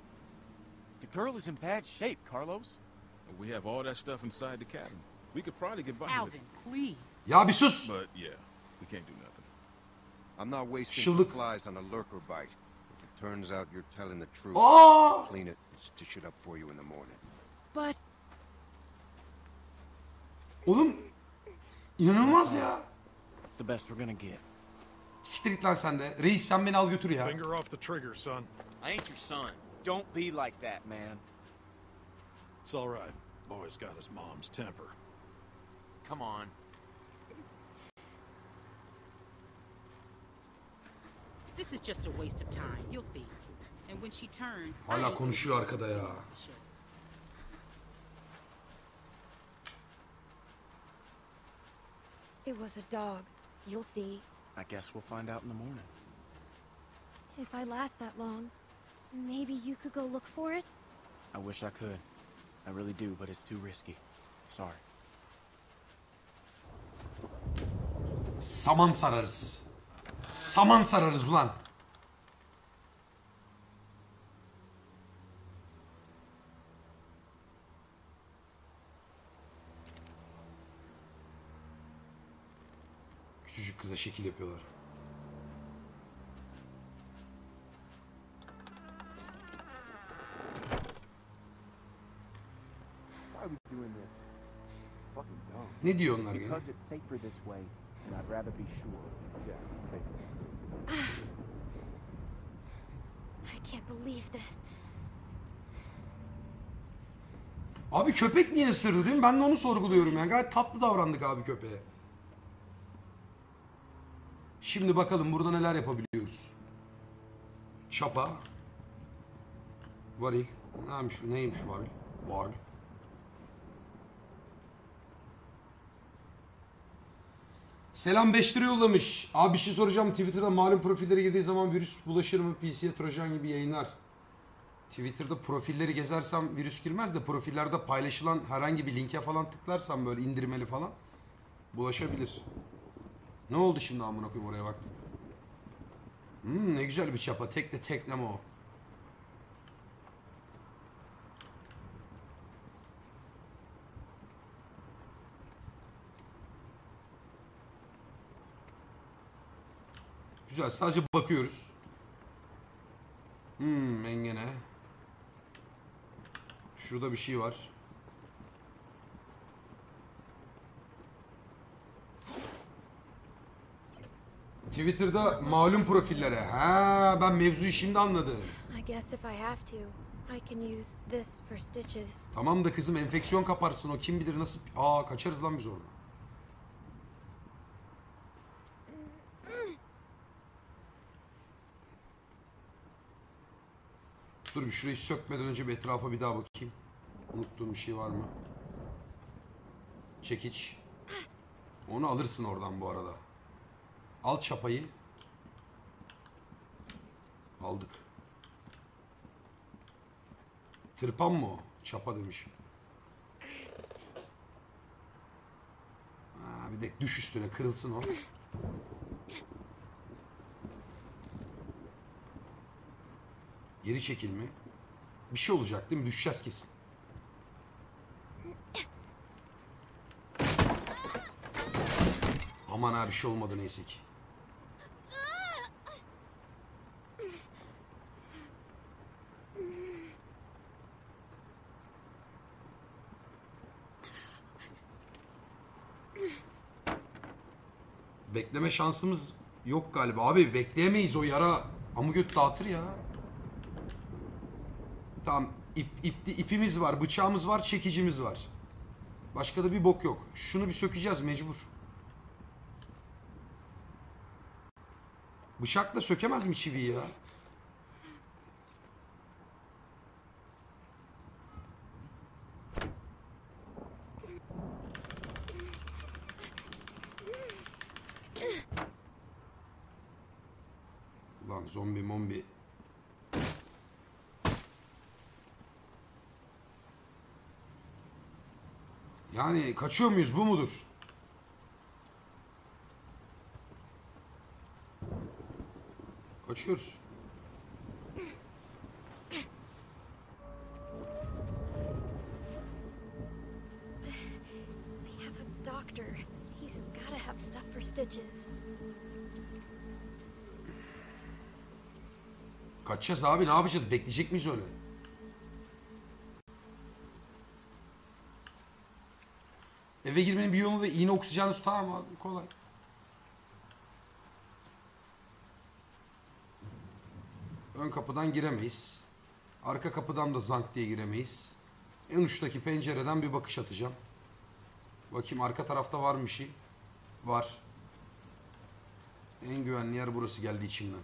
The girl is in bad shape, Carlos. We have all that stuff inside the cabin. We could probably get by with Alvin, it. please. Ya bir sus. But yeah, we can't do nothing. I'm not wasting Şıllık. supplies on a lurker bite. If it turns out you're telling the truth, Aa! I'll clean it and stitch it up for you in the morning. But Oğlum. inanılmaz ya. It's the best we're gonna get. Siktir git lan sen de. Reis sen beni al götür ya. Finger off the trigger, son. I ain't your son. Don't be like that, man. It's all right. Boy's got his mom's temper. Come on. This is just a waste of time. You'll see. And when she turns, I Hala konuşuyor arkada ya. it was a dog. You'll see. I guess we'll find out in the morning. If I last that long, maybe you could go look for it? I wish I could. I really do, but it's too risky. Sorry. Saman sararız. Saman sararız ulan. Küçücük kıza şekil yapıyorlar. Ne diyor onlar gene? And I'd rather be sure. Yeah, safer. I can't believe this. Abi köpek niye ısırdı değil mi? Ben de onu sorguluyorum yani. Gayet tatlı davrandık abi köpeğe. Şimdi bakalım burada neler yapabiliyoruz. Çapa. Varil. Neymiş, neymiş varil? Varil. Selam 5 lira yollamış. Abi bir şey soracağım. Twitter'da malum profillere girdiği zaman virüs bulaşır mı? PC'ye Trojan gibi yayınlar. Twitter'da profilleri gezersem virüs girmez de profillerde paylaşılan herhangi bir linke falan tıklarsam böyle indirmeli falan bulaşabilir. Ne oldu şimdi amına koyayım oraya baktık. Hmm, ne güzel bir çapa. Tekne tekleme o. Güzel. Sadece bakıyoruz. Hmm, mengene. Şurada bir şey var. Twitter'da malum profillere. Ha, ben mevzuyu şimdi anladım. Tamam da kızım enfeksiyon kaparsın o kim bilir nasıl... Aa kaçarız lan biz orada. Dur bir şurayı sökmeden önce bir etrafa bir daha bakayım. Unuttuğum bir şey var mı? Çekiç. Onu alırsın oradan bu arada. Al çapayı. Aldık. Tırpan mı o? Çapa demiş. Ha, bir de düş üstüne kırılsın o. Geri çekilme. Bir şey olacak değil mi? Düşeceğiz kesin. Aman ha bir şey olmadı neyse ki. Bekleme şansımız yok galiba. Abi bekleyemeyiz o yara amı dağıtır ya. Tamam ip, ip- ipimiz var, bıçağımız var, çekicimiz var. Başka da bir bok yok. Şunu bir sökeceğiz mecbur. Bıçakla sökemez mi çiviyi ya? Ulan zombi mombi. Yani kaçıyor muyuz bu mudur? Kaçıyoruz. Kaçacağız abi ne yapacağız? Bekleyecek miyiz öyle? Eve girmenin bir yolu ve iğne oksijen su tamam abi kolay. Ön kapıdan giremeyiz. Arka kapıdan da zank diye giremeyiz. En uçtaki pencereden bir bakış atacağım. Bakayım arka tarafta var mı bir şey? Var. En güvenli yer burası geldi içimden.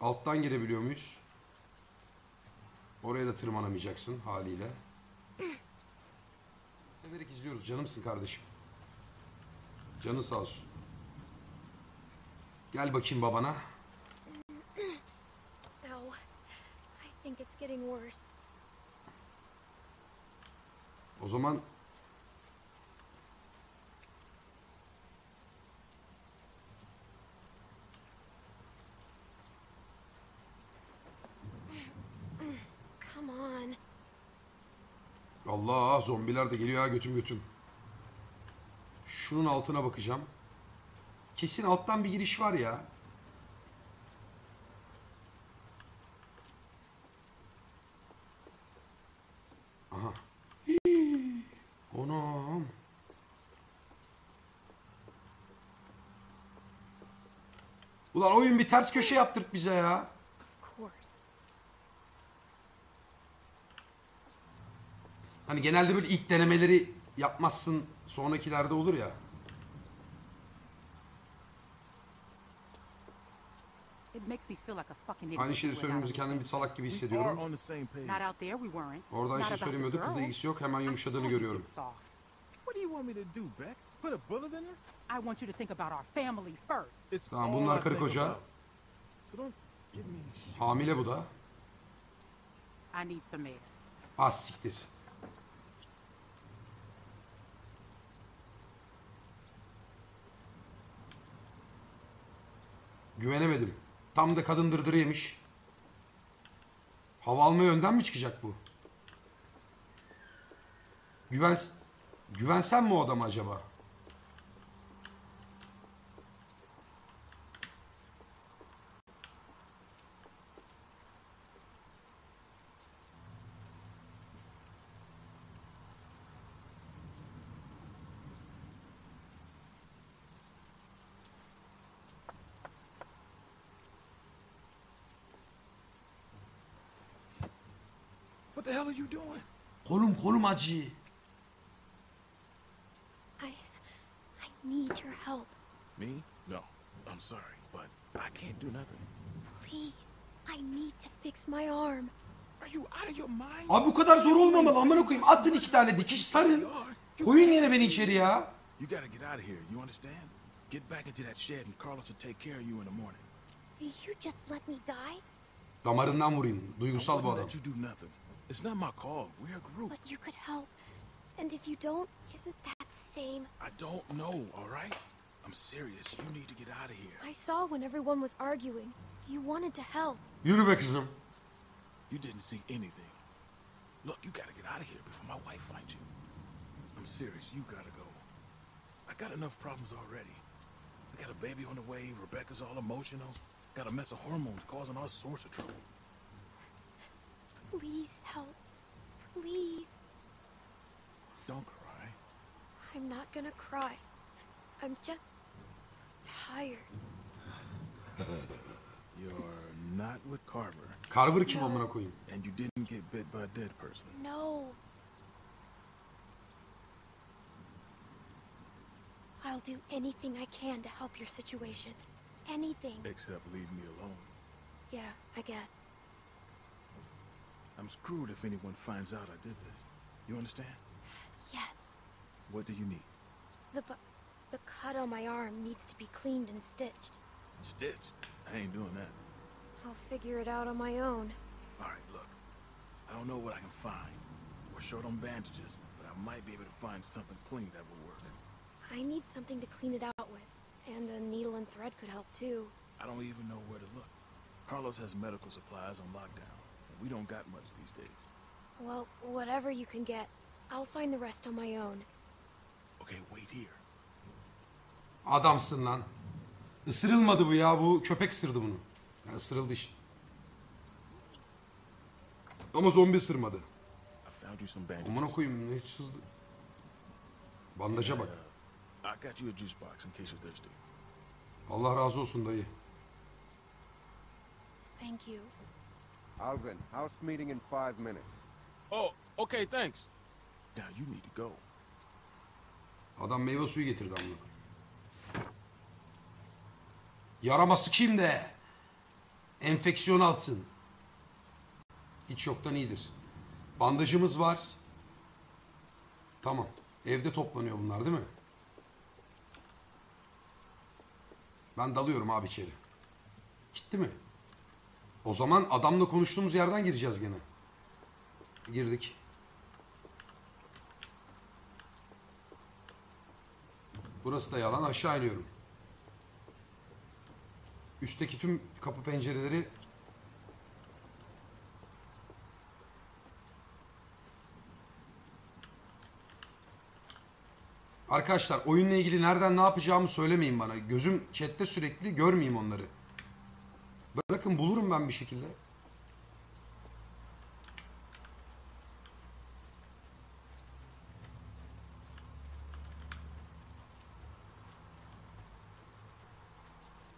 Alttan girebiliyor muyuz? Oraya da tırmanamayacaksın haliyle. Severek izliyoruz. Canımsın kardeşim. Canı sağ olsun. Gel bakayım babana. Ow. I think it's getting worse. O zaman Come on. Allah zombiler de geliyor ha götüm götüm. Şunun altına bakacağım. Kesin alttan bir giriş var ya. Aha. [gasps] Hii. Ulan oyun bir ters köşe yaptırt bize ya. Of course. Hani genelde böyle ilk denemeleri yapmazsın sonrakilerde olur ya. Aynı şeyi söylediğimizi kendimi bir salak gibi hissediyorum. Orada aynı şey söylemiyordu. Kızla ilgisi yok. Hemen yumuşadığını görüyorum. told you What do you want me to do, Beck? Put a bullet in her? it's soft. I want you to think about our family first. It's Tamam all bunlar I karı think koca. about. So don't give me shit. Hamile bu da. I need some air. Az siktir. Güvenemedim. Tam da kadın dırdırı yemiş. Hava alma yönden mi çıkacak bu? Güven... Güvensem mi o adama acaba? Hell are you doing? Kolum kolum acı. I. I need your help. Me? No. I'm sorry, but I can't do nothing. Please. I need to fix my arm. Are you out of your mind? Abi bu kadar zor olmamalı. Amına koyayım. Atın iki tane dikiş sarın. Koyun yine beni içeri ya. You gotta get out of here, you understand? Get back into that shed and Carlos will take care of you in the morning. You just let me die? Damarından vurayım. Duygusal bu adam. Let you do nothing. It's not my call. We're a group. But you could help. And if you don't, isn't that the same? I don't know, all right? I'm serious. You need to get out of here. I saw when everyone was arguing. You wanted to help. Yürü be kızım. You didn't see anything. Look, you gotta get out of here before my wife finds you. I'm serious. You gotta go. I got enough problems already. I got a baby on the way. Rebecca's all emotional. Got a mess of hormones causing all sorts of trouble. Please help. Please. don't cry. I'm not gonna cry. I'm just tired. [laughs] You're not with Carver. Carver kim amına koyayım? And you didn't get bit by a dead person. No. I'll do anything I can to help your situation. Anything. Except leave me alone. Yeah, I guess. I'm screwed if anyone finds out I did this. You understand? Yes. What do you need? The the cut on my arm needs to be cleaned and stitched. Stitched? I ain't doing that. I'll figure it out on my own. All right, look. I don't know what I can find. We're short on bandages, but I might be able to find something clean that will work. I need something to clean it out with. And a needle and thread could help too. I don't even know where to look. Carlos has medical supplies on lockdown, we don't got much these days. Well, whatever you can get. I'll find the rest on my own. Okay, wait here. Adamsın lan. Isırılmadı bu ya. Bu köpek ısırdı bunu. Yani ısırıldı işte. Ama zombi ısırmadı. I found you some bandages. Amına koyayım ne hiç sızdı. Bandaja bak. I got you a juice box in case you're thirsty. Allah razı olsun dayı. Thank you. Alvin, house meeting in five minutes. Oh, okay, thanks. Now you need to go. Adam meyve suyu getirdi amına. Yarama sıçayım de. Enfeksiyon alsın. Hiç yoktan iyidir. Bandajımız var. Tamam. Evde toplanıyor bunlar değil mi? Ben dalıyorum abi içeri. Gitti mi? O zaman adamla konuştuğumuz yerden gireceğiz gene. Girdik. Burası da yalan. Aşağı iniyorum. Üstteki tüm kapı pencereleri Arkadaşlar oyunla ilgili nereden ne yapacağımı söylemeyin bana. Gözüm chatte sürekli görmeyeyim onları. Bırakın bulurum ben bir şekilde.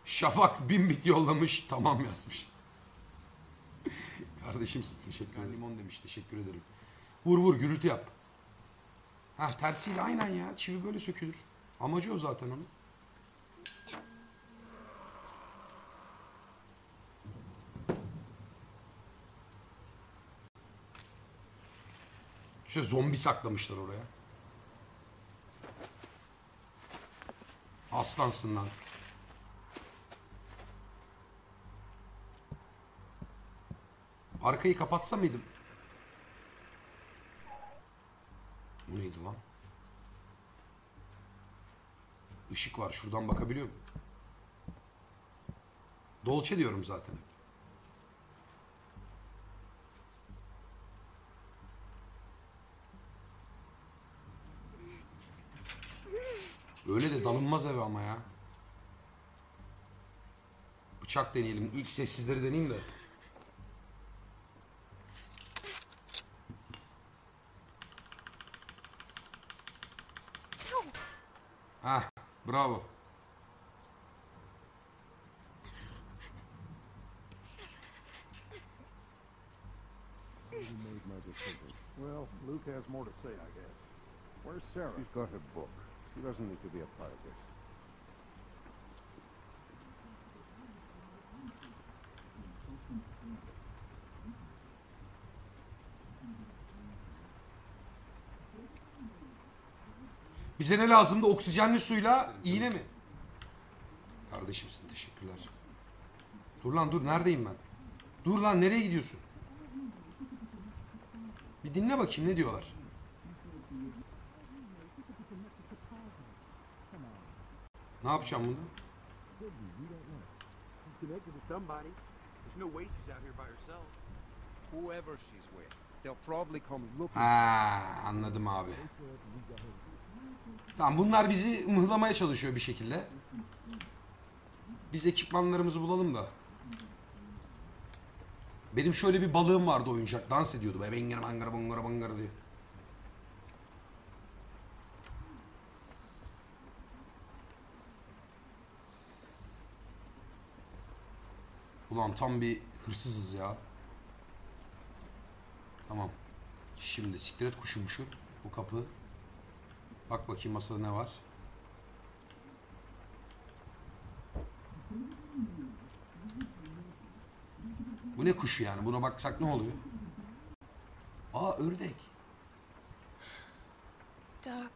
Şafak bin bit yollamış tamam yazmış. Kardeşimsin teşekkür ederim. Limon demiş teşekkür ederim. Vur vur gürültü yap. Ha tersiyle aynen ya çivi böyle sökülür. Amacı o zaten onun. İşte zombi saklamışlar oraya. Aslansın lan. Arkayı kapatsa mıydım? Bu neydi lan? Işık var şuradan bakabiliyor muyum? Dolce diyorum zaten. Öyle de dalınmaz eve ama ya. Bıçak deneyelim. İlk sessizleri deneyeyim de. Hah, bravo. Well, Luke has more to say, I guess. Where's Sarah? She's got her book. She doesn't need to be a part of this. Bize ne lazımdı? Oksijenli suyla iğne mi? Kardeşimsin teşekkürler. Dur lan dur neredeyim ben? Dur lan nereye gidiyorsun? Bir dinle bakayım ne diyorlar. Ne yapacağım bunu? Ha anladım abi. Tamam bunlar bizi mıhlamaya çalışıyor bir şekilde. Biz ekipmanlarımızı bulalım da. Benim şöyle bir balığım vardı oyuncak. Dans ediyordu. Be bengara bangara bangara bangara diye. Ulan tam bir hırsızız ya. Tamam. Şimdi siklet kuşumuşu. Bu kapı. Bak bakayım masada ne var. Bu ne kuşu yani? Buna baksak ne oluyor? Aa ördek. Doc,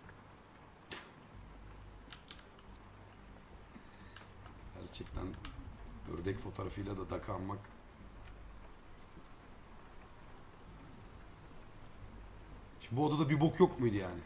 Gerçekten ördek fotoğrafıyla da daka almak. Şimdi bu odada bir bok yok muydu yani?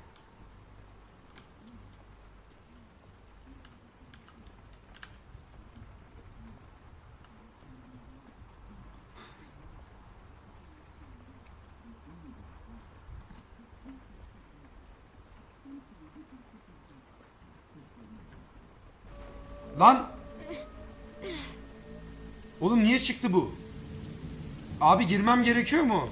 Lan! Oğlum niye çıktı bu? Abi girmem gerekiyor mu?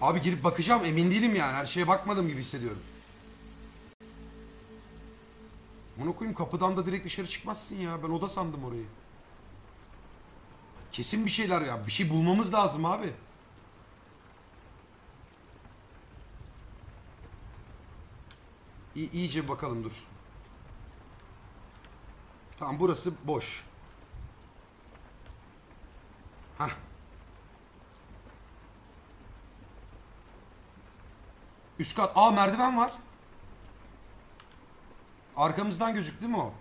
Abi girip bakacağım emin değilim yani. Her şeye bakmadım gibi hissediyorum. Bunu koyayım kapıdan da direkt dışarı çıkmazsın ya. Ben oda sandım orayı. Kesin bir şeyler ya. Bir şey bulmamız lazım abi. İyi, iyice bakalım dur. Tamam burası boş. Hah. Üst kat. Aa merdiven var. Arkamızdan gözüktü mi o?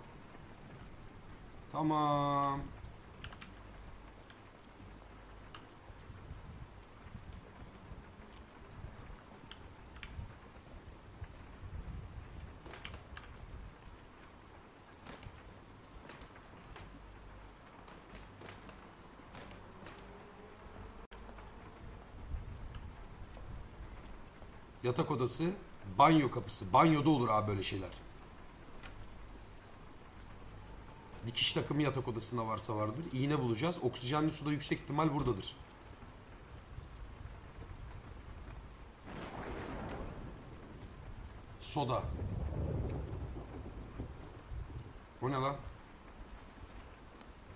Tamam. Yatak odası, banyo kapısı. Banyoda olur abi böyle şeyler. Dikiş takımı yatak odasında varsa vardır. İğne bulacağız. Oksijenli suda yüksek ihtimal buradadır. Soda. O ne lan?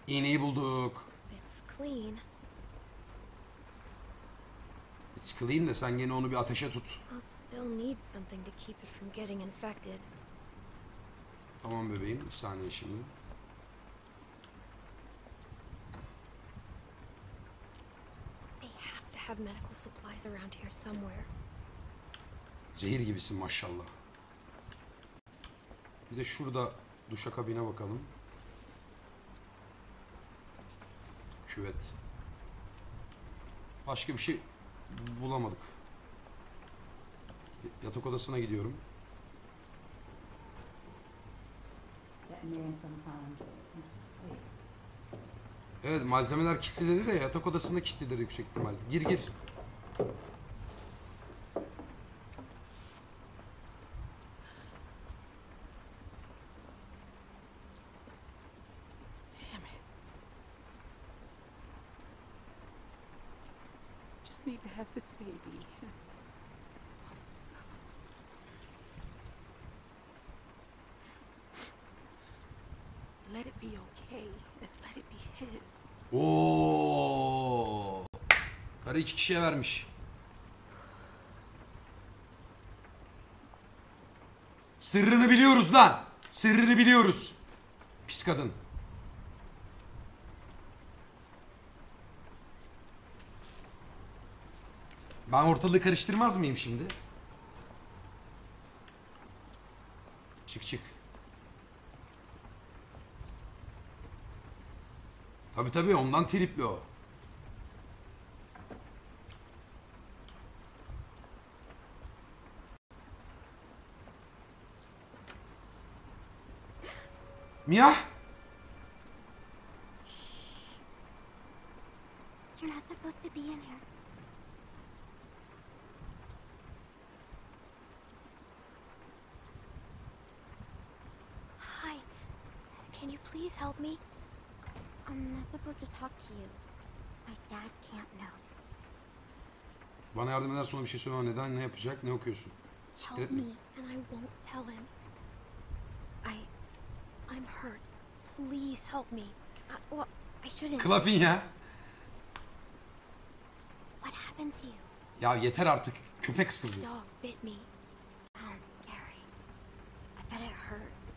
İğneyi bulduk. It's clean. Clean de sen gene onu bir ateşe tut. Tamam bebeğim. Bir saniye şimdi. They have to have medical supplies around here somewhere. Zehir gibisin maşallah. Bir de şurada duşakabine bakalım. Küvet. Başka bir şey bulamadık. Yatak odasına gidiyorum. Evet malzemeler kilitli dedi de yatak odasında kilitlidir yüksek ihtimal. Gir gir. 12 kişiye vermiş. Sırrını biliyoruz lan. Sırrını biliyoruz. Pis kadın. Ben ortalığı karıştırmaz mıyım şimdi? Çık çık. Tabi tabi ondan tripli o. Mia? You're not supposed to be in here. Hi. Can you please help me? I'm not supposed to talk to you. My dad can't know. Bana yardım eder sonra bir şey söyleme. Neden? Ne yapacak? Ne okuyorsun? Siktir Help etme. me, and I won't tell him. I... I'm hurt. Please help me. I, well, I shouldn't. Klafin ya. What happened to you? Ya yeter artık. Köpek ısırdı. Dog bit me. Sounds scary. I bet it hurts.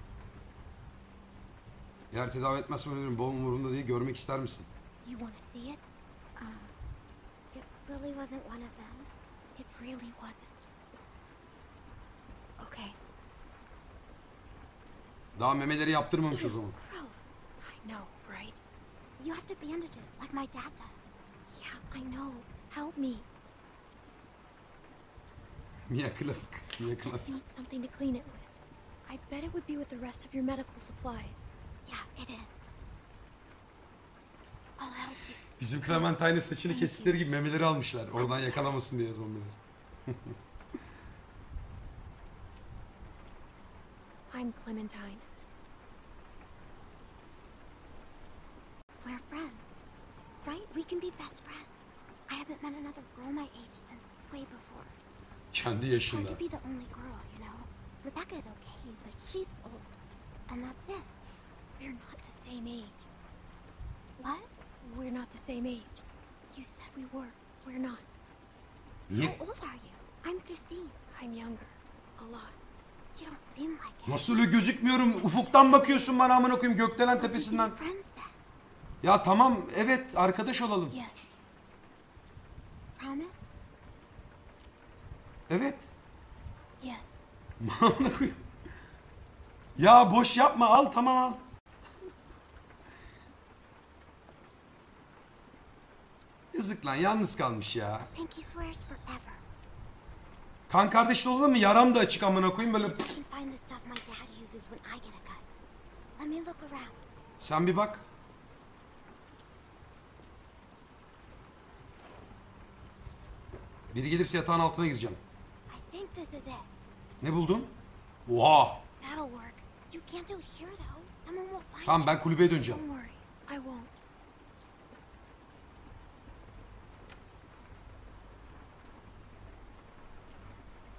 Eğer tedavi etmezsem ölürüm. Babam umurumda değil. Görmek ister misin? You want to see it? Uh, it really wasn't one of them. It really wasn't. Okay. Daha memeleri yaptırmamış o zaman. I know, right? You have to bandage it like my dad does. Yeah, I know. Help me. Mia Klaf. Mia Just Klaf. need something to clean it with. I bet it would be with the rest of your medical supplies. Yeah, it is. I'll help you. Bizim Clementine'in saçını kestikleri gibi memeleri almışlar. Oradan yakalamasın diye zombiler. [laughs] I'm Clementine. We're friends, right? We can be best friends. I haven't met another girl my age since way before. Kendi Hard yaşında. to be the only girl, you know. Rebecca's okay, but she's old, and that's it. We're not the same age. What? We're not the same age. You said we were. We're not. Niye? How old are you? I'm 15. I'm younger. A lot. You don't seem like it. Nasıl öyle gözükmüyorum? Ufuktan bakıyorsun bana amına koyayım gökdelen tepesinden. Friends. Ya tamam evet arkadaş olalım. Yes. Promise? Evet. Yes. Amına [laughs] koyayım. Ya boş yapma al tamam al. [laughs] Yazık lan yalnız kalmış ya. Pinky swears forever. Kan kardeşli olalım mı? Yaram da açık amına koyayım böyle. I can find the stuff my dad uses when I get a cut. Let me look around. Sen bir bak. Biri gelirse yatağın altına gireceğim. Ne buldun? Oha! Tamam ben kulübeye döneceğim.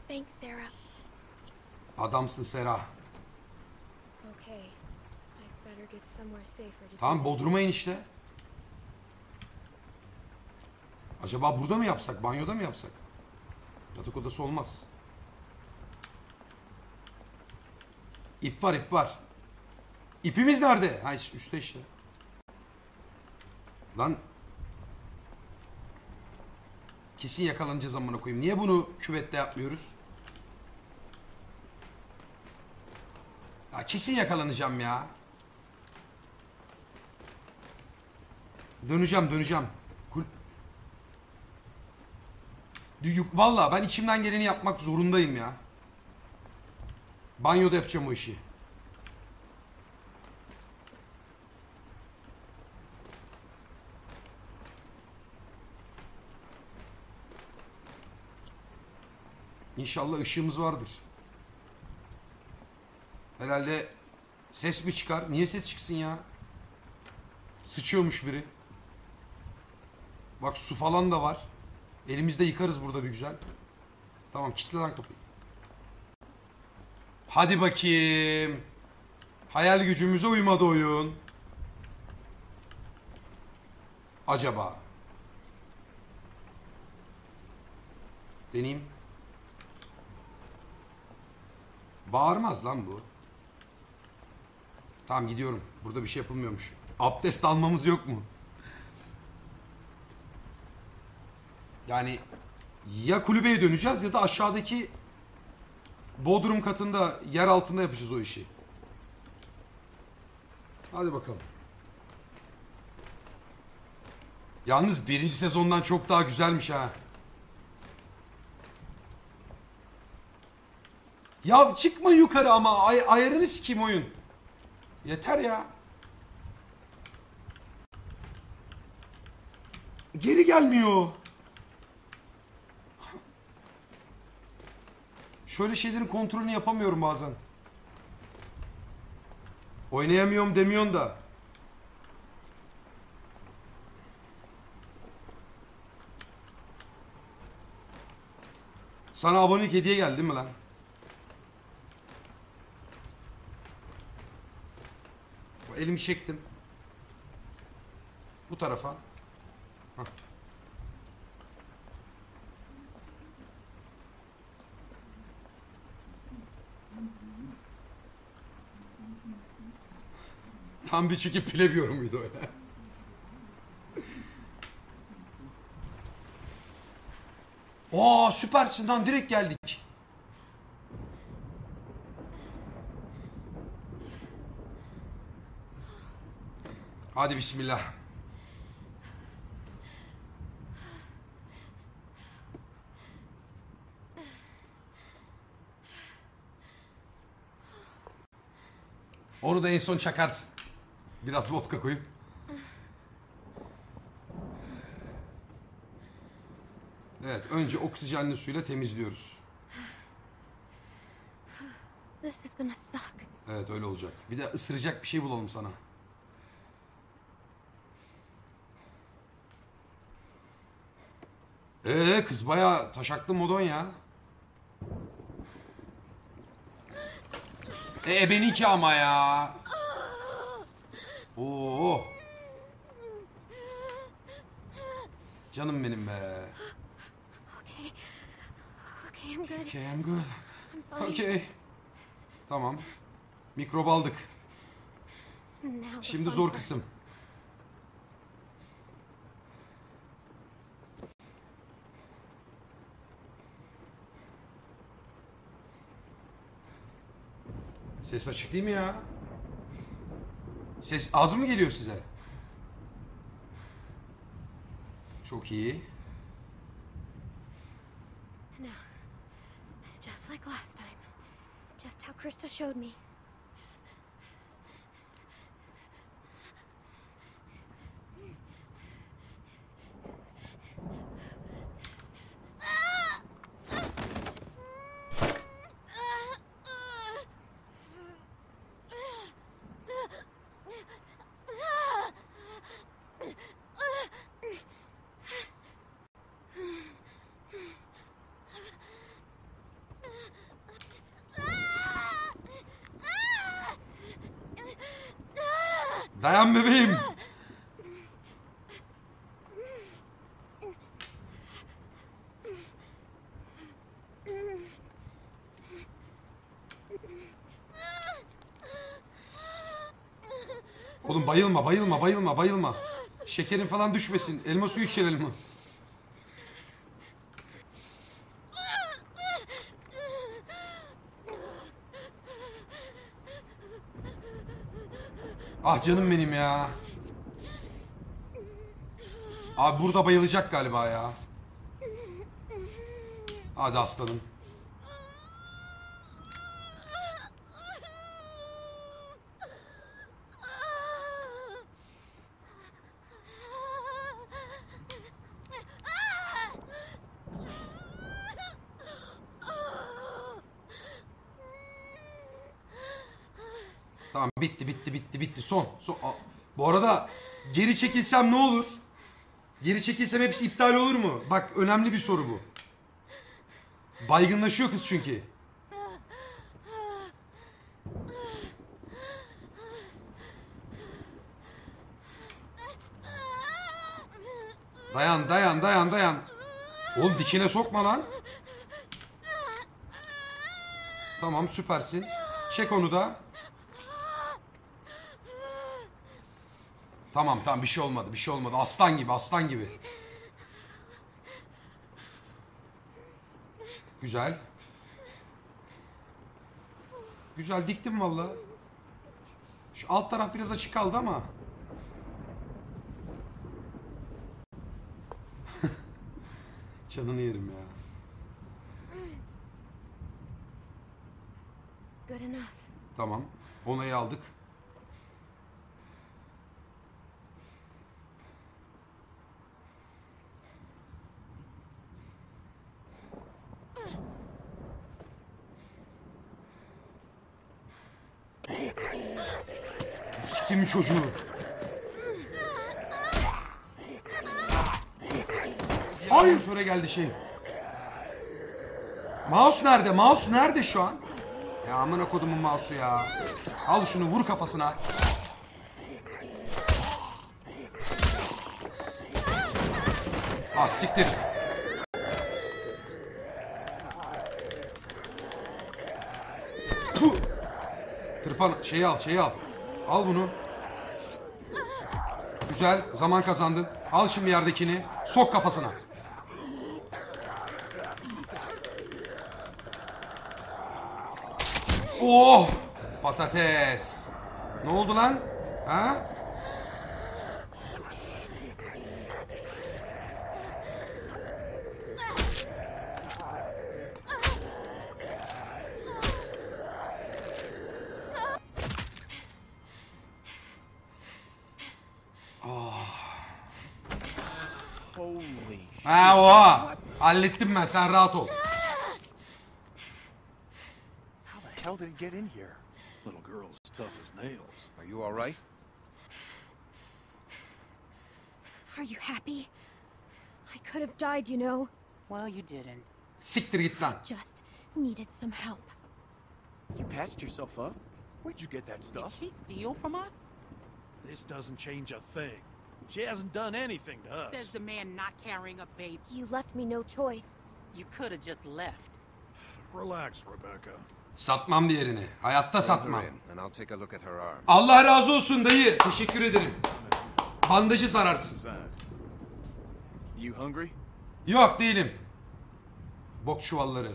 Thanks, Sarah. Adamsın Sera. Okay. I'd better get somewhere safer to Tamam Bodrum'a in işte. Acaba burada mı yapsak? Banyoda mı yapsak? Yatak odası olmaz. İp var ip var. İpimiz nerede? Ha üstte işte. Lan. Kesin yakalanacağız amına koyayım. Niye bunu küvette yapmıyoruz? Ya kesin yakalanacağım ya. Döneceğim döneceğim. Valla ben içimden geleni yapmak zorundayım ya. Banyoda yapacağım o işi. İnşallah ışığımız vardır. Herhalde ses mi çıkar? Niye ses çıksın ya? Sıçıyormuş biri. Bak su falan da var. Elimizde yıkarız burada bir güzel. Tamam kitle lan kapıyı. Hadi bakayım. Hayal gücümüze uymadı oyun. Acaba. Deneyeyim. Bağırmaz lan bu. Tamam gidiyorum. Burada bir şey yapılmıyormuş. Abdest almamız yok mu? Yani ya kulübeye döneceğiz ya da aşağıdaki bodrum katında yer altında yapacağız o işi. Hadi bakalım. Yalnız birinci sezondan çok daha güzelmiş ha. Ya çıkma yukarı ama ay ayarını sikeyim oyun. Yeter ya. Geri gelmiyor. Şöyle şeylerin kontrolünü yapamıyorum bazen. Oynayamıyorum demiyorsun da. Sana abonelik hediye geldi mi lan? Elimi çektim. Bu tarafa. Hah. Tam bir çünkü plebiyorum muydu öyle? Aa süpersin lan direkt geldik. Hadi bismillah. Onu da en son çakarsın. Biraz vodka koyup. Evet, önce oksijenli suyla temizliyoruz. This is gonna suck. Evet, öyle olacak. Bir de ısıracak bir şey bulalım sana. Ee kız bayağı taşaklı modon ya. E benimki ama ya. Oo. Canım benim be. Okay. Okay, I'm good. Okay, I'm good. Okay. Tamam. Mikrop aldık. Şimdi zor kısım. Ses açık değil mi ya? Ses az mı geliyor size? Çok iyi. Now, just like last time. Just how Krista showed me. Dayan bebeğim. Oğlum bayılma, bayılma, bayılma, bayılma. Şekerin falan düşmesin. Elma suyu içirelim mi? Ah canım benim ya. Abi burada bayılacak galiba ya. Hadi aslanım. Bitti bitti bitti bitti son. son. Bu arada geri çekilsem ne olur? Geri çekilsem hepsi iptal olur mu? Bak önemli bir soru bu. Baygınlaşıyor kız çünkü. Dayan dayan dayan dayan. Oğlum dikine sokma lan. Tamam süpersin. Çek onu da. Tamam tamam bir şey olmadı bir şey olmadı. Aslan gibi aslan gibi. Güzel. Güzel diktim valla. Şu alt taraf biraz açık kaldı ama. [laughs] Canını yerim ya. Good enough. Tamam. Onayı aldık. Siktir mi çocuğu? Ay töre geldi şey. Mouse nerede? Mouse nerede şu an? Ya amına kodumun mouse'u ya. Al şunu vur kafasına. Ah siktir. Tırpan şeyi al şeyi al. Al bunu. Güzel zaman kazandın. Al şimdi yerdekini. Sok kafasına. Oh! Patates. Ne oldu lan? Ha? Hallettim ben sen rahat ol. How the hell did he get in here? Little girl's tough as nails. Are you all right? Are you happy? I could have died, you know. Well, you didn't. Siktir git lan. Just needed some help. You patched yourself up? Where'd you get that stuff? Did she steal from us? This doesn't change a thing. She hasn't done anything to us. Says the man not carrying a baby. You left me no choice. You could have just left. Relax, Rebecca. Satmam diğerini. Hayatta satmam. in, and I'll take a look at her arm. Allah razı olsun dayı. Teşekkür ederim. Bandajı sararsın. You hungry? Yok değilim. Bok çuvalları.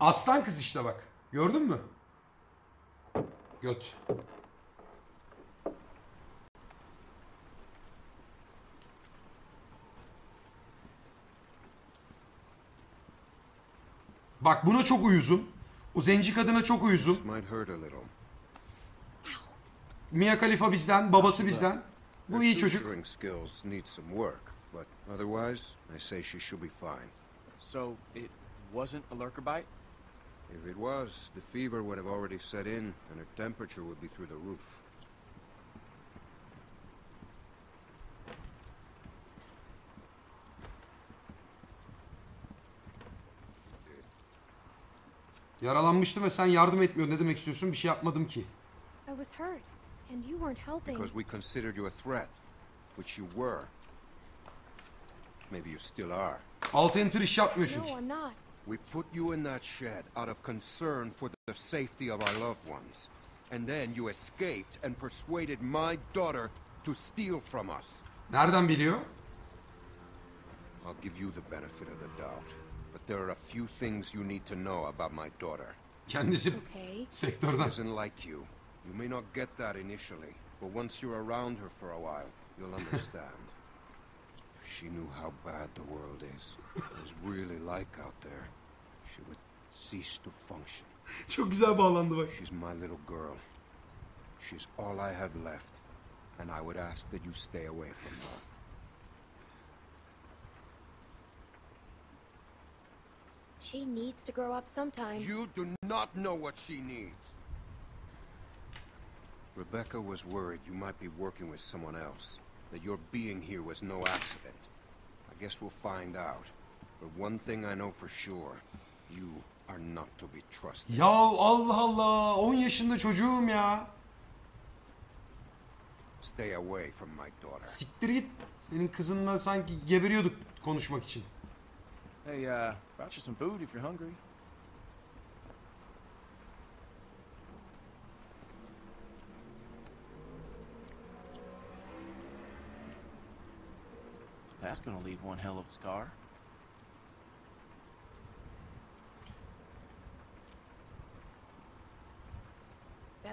Aslan kız işte bak. Gördün mü? Göt. Bak buna çok uyuzum. O zenci kadına çok uyuzum. Might hurt a little. Mia Khalifa bizden, babası bizden. Bu iyi çocuk. suturing skills need some work, but otherwise, I say she should be fine. So, it wasn't a lurker bite? If it was, the fever would have already set in, and her temperature would be through the roof. Yaralanmıştım ve sen yardım etmiyor. Ne demek istiyorsun? Bir şey yapmadım ki. I was hurt, and you weren't helping. Because we considered you a threat, which you were. Maybe you still are. Alt enter iş yapmıyor çünkü. No, I'm not. We put you in that shed out of concern for the safety of our loved ones. And then you escaped and persuaded my daughter to steal from us. Nereden biliyor? I'll give you the benefit of the doubt. But there are a few things you need to know about my daughter. Kendisi Okay. She doesn't like you. You may not get that initially, but once you're around her for a while, you'll understand. if [laughs] she knew how bad the world is, what it's really like out there, she would cease to function. Çok güzel bağlandı bak. She's my little girl. She's all I have left, and I would ask that you stay away from her. She needs to grow up sometime. You do not know what she needs. Rebecca was worried you might be working with someone else. That your being here was no accident. I guess we'll find out. But one thing I know for sure. You are not to be trusted. Ya Allah Allah. 10 yaşında çocuğum ya. Stay away from my daughter. Siktir git. Senin kızınla sanki geberiyorduk konuşmak için. Hey, uh, brought you some food if you're hungry. That's gonna leave one hell of a scar.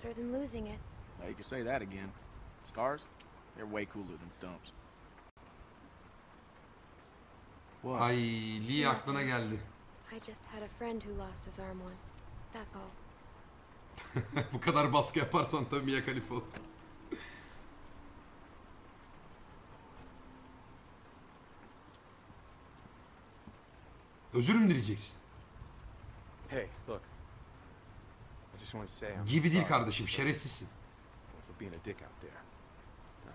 Better than losing it. Now, you can say that again. Scars? They're way cooler than stumps. What? Ay Lee aklına geldi. I just had a friend who lost his arm once. That's all. [laughs] Bu kadar baskı yaparsan tabii Mia Khalifa olur. Özür mü dileyeceksin? Hey, look. I just want to say I'm Gibi değil sorry kardeşim, for- şerefsizsin. For being a dick out there.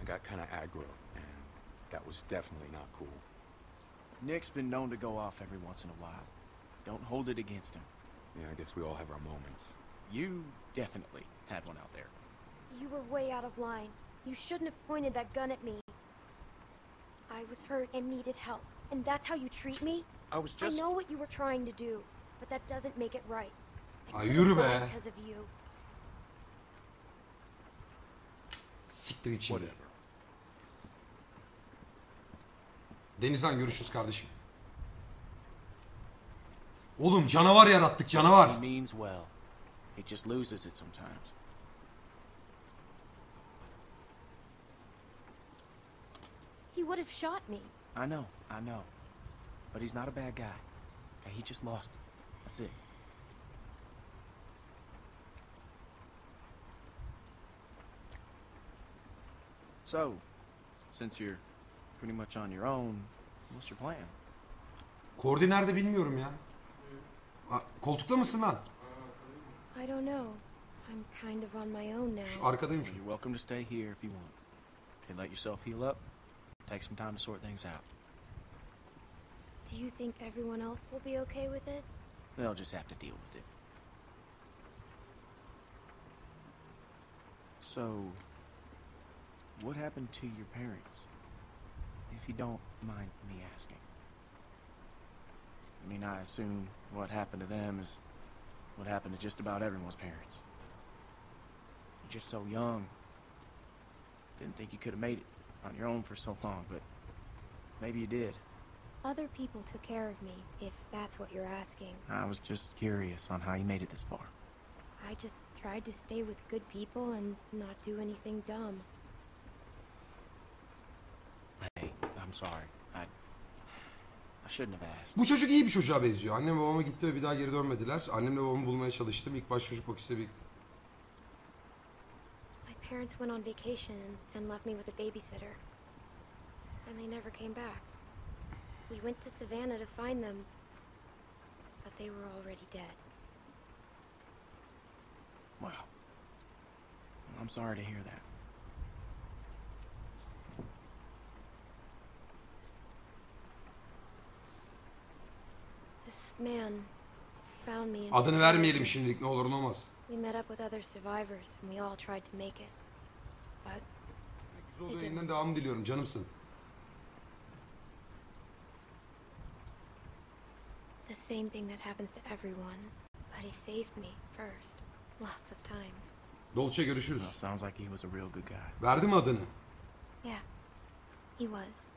I got kind of aggro, and that was definitely not cool. Nick's been known to go off every once in a while. Don't hold it against him. Yeah, I guess we all have our moments. You definitely had one out there. You were way out of line. You shouldn't have pointed that gun at me. I was hurt and needed help, and that's how you treat me? I was just... I know what you were trying to do, but that doesn't make it right. Ay, yürü be. Because of you. Siktir şimdi. Denizhan görüşürüz kardeşim. Oğlum canavar yarattık canavar. He means well. He just loses it sometimes. He would have shot me. I know, I know. But he's not a bad guy. Okay, he just lost. That's it. So, since you're pretty much on your own, what's your plan? Kordi nerede bilmiyorum ya. Ha, koltukta mısın lan? I don't know. I'm kind of on my own now. Şu arkadayım şu. You're welcome to stay here if you want. Okay, let yourself heal up. Take some time to sort things out. Do you think everyone else will be okay with it? They'll just have to deal with it. So, what happened to your parents? If you don't mind me asking. I mean, I assume what happened to them is what happened to just about everyone's parents. You're just so young. Didn't think you could have made it on your own for so long, but maybe you did. Other people took care of me, if that's what you're asking. I was just curious on how you made it this far. I just tried to stay with good people and not do anything dumb. Hey, I'm sorry. I I shouldn't have asked. Bu çocuk iyi bir çocuğa benziyor. Annem babama gitti ve bir daha geri dönmediler. Annemle babamı bulmaya çalıştım. İlk baş çocuk bakışı bir... My parents went on vacation and left me with a babysitter. And they never came back. We went to Savannah to find them, but they were already dead. Wow. Well, I'm sorry to hear that. This man found me. and Adını vermeyelim me. şimdilik ne olur ne olmaz. We met up with other survivors and we all tried to make it. But Güzel yayından devam diliyorum canımsın. the same thing that happens to everyone. But he saved me first. Lots of times. Dolce görüşürüz. Well, sounds like he was a real good guy. Verdi mi adını? Yeah. He was.